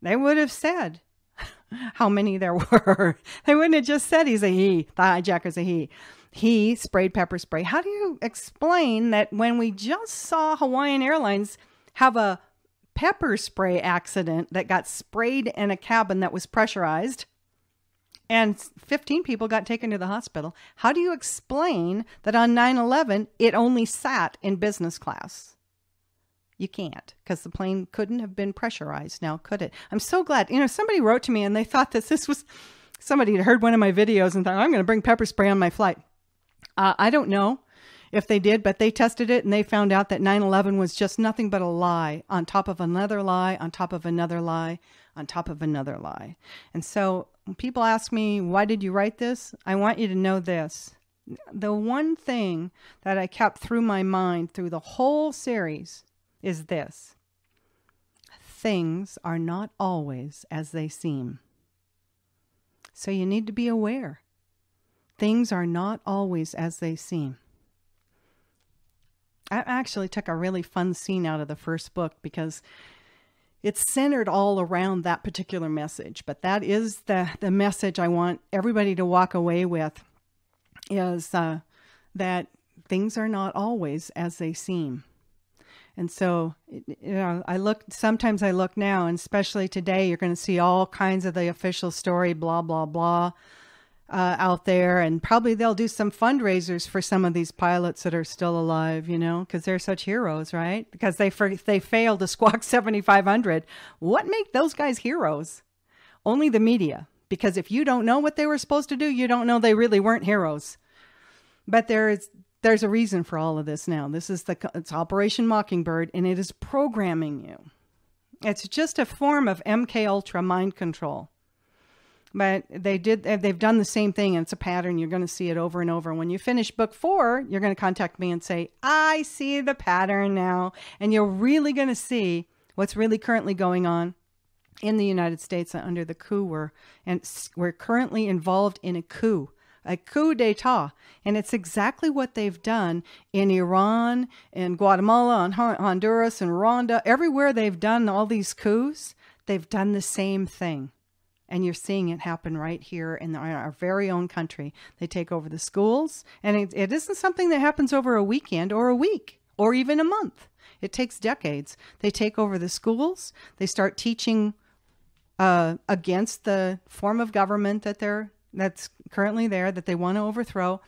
they would have said (laughs) how many there (laughs) were. they wouldn't have just said he's a he, the hijacker's a he he sprayed pepper spray. How do you explain that when we just saw Hawaiian Airlines have a pepper spray accident that got sprayed in a cabin that was pressurized and 15 people got taken to the hospital? How do you explain that on 9 11 it only sat in business class? You can't because the plane couldn't have been pressurized now, could it? I'm so glad. You know, somebody wrote to me and they thought that this was somebody had heard one of my videos and thought, I'm going to bring pepper spray on my flight. Uh, I don't know if they did, but they tested it and they found out that 9 11 was just nothing but a lie on top of another lie, on top of another lie, on top of another lie. And so when people ask me, why did you write this? I want you to know this. The one thing that I kept through my mind through the whole series is this things are not always as they seem. So you need to be aware things are not always as they seem. I actually took a really fun scene out of the first book because it's centered all around that particular message. But that is the, the message I want everybody to walk away with is uh, that things are not always as they seem. And so, you know, I look, sometimes I look now, and especially today, you're going to see all kinds of the official story, blah, blah, blah uh, out there, and probably they'll do some fundraisers for some of these pilots that are still alive, you know, because they're such heroes, right? Because they for, they failed to (laughs) squawk 7,500. What make those guys heroes? Only the media. Because if you don't know what they were supposed to do, you don't know they really weren't heroes. But there is there's a reason for all of this now. This is the it's Operation Mockingbird, and it is programming you. It's just a form of MK Ultra mind control. But they did uh, they've done the same thing and it's a pattern. You're going to see it over and over. When you finish book 4, you're going to contact me and say, "I see the pattern now." And you're really going to see what's really currently going on in the United States under the coup we're and we're currently involved in a coup a coup d'etat. And it's exactly what they've done in Iran, in Guatemala, in Honduras, and Rwanda. Everywhere they've done all these coups, they've done the same thing. And you're seeing it happen right here in our very own country. They take over the schools, and it, it isn't something that happens over a weekend or a week or even a month. It takes decades. They take over the schools, they start teaching uh, against the form of government that they're that's currently there that they want to overthrow.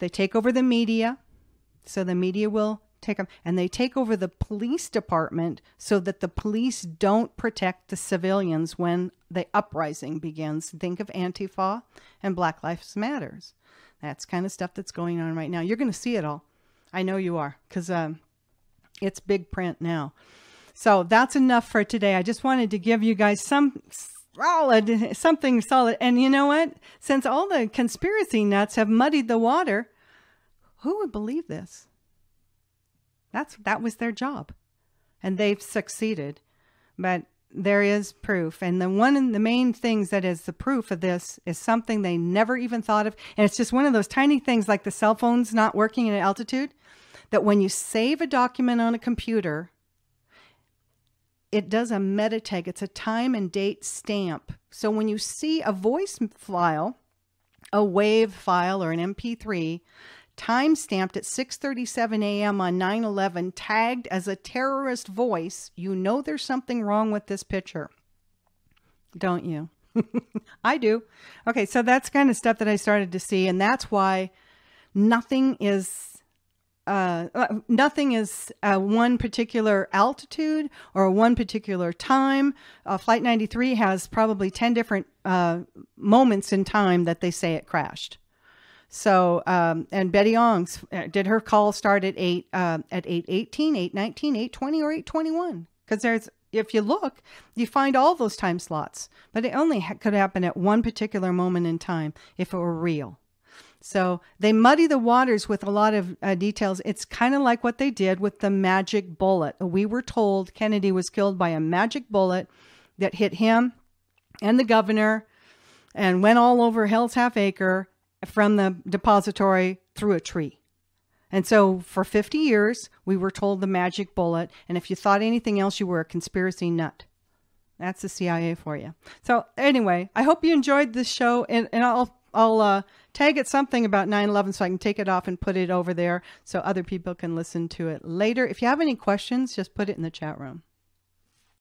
They take over the media, so the media will take them, and they take over the police department so that the police don't protect the civilians when the uprising begins. Think of Antifa and Black Lives Matters. That's kind of stuff that's going on right now. You're going to see it all. I know you are, because um, it's big print now. So that's enough for today. I just wanted to give you guys some solid, something solid. And you know what? Since all the conspiracy nuts have muddied the water, who would believe this? That's that was their job, and they've succeeded. But there is proof, and the one of the main things that is the proof of this is something they never even thought of, and it's just one of those tiny things like the cell phones not working at altitude. That when you save a document on a computer, it does a meta tag. It's a time and date stamp. So when you see a voice file, a WAV file or an MP3, time stamped at 6:37 a.m. on 9/11 tagged as a terrorist voice, you know there's something wrong with this picture. Don't you? (laughs) I do. Okay, so that's kind of stuff that I started to see and that's why nothing is uh, uh, nothing is uh, one particular altitude or one particular time. Uh, Flight 93 has probably 10 different uh, moments in time that they say it crashed. So, um, and Betty Ong's, uh, did her call start at 8, at 818, 819, 820, or 821? Because there's, if you look, you find all those time slots, but it only ha- could happen at one particular moment in time if it were real. So they muddy the waters with a lot of uh, details. It's kind of like what they did with the magic bullet. We were told Kennedy was killed by a magic bullet that hit him and the governor and went all over Hell's Half Acre from the depository through a tree. And so for 50 years, we were told the magic bullet. And if you thought anything else, you were a conspiracy nut. That's the CIA for you. So anyway, I hope you enjoyed this show, and, and I'll I'll uh, tag it something about 9/11 so I can take it off and put it over there so other people can listen to it later. If you have any questions, just put it in the chat room.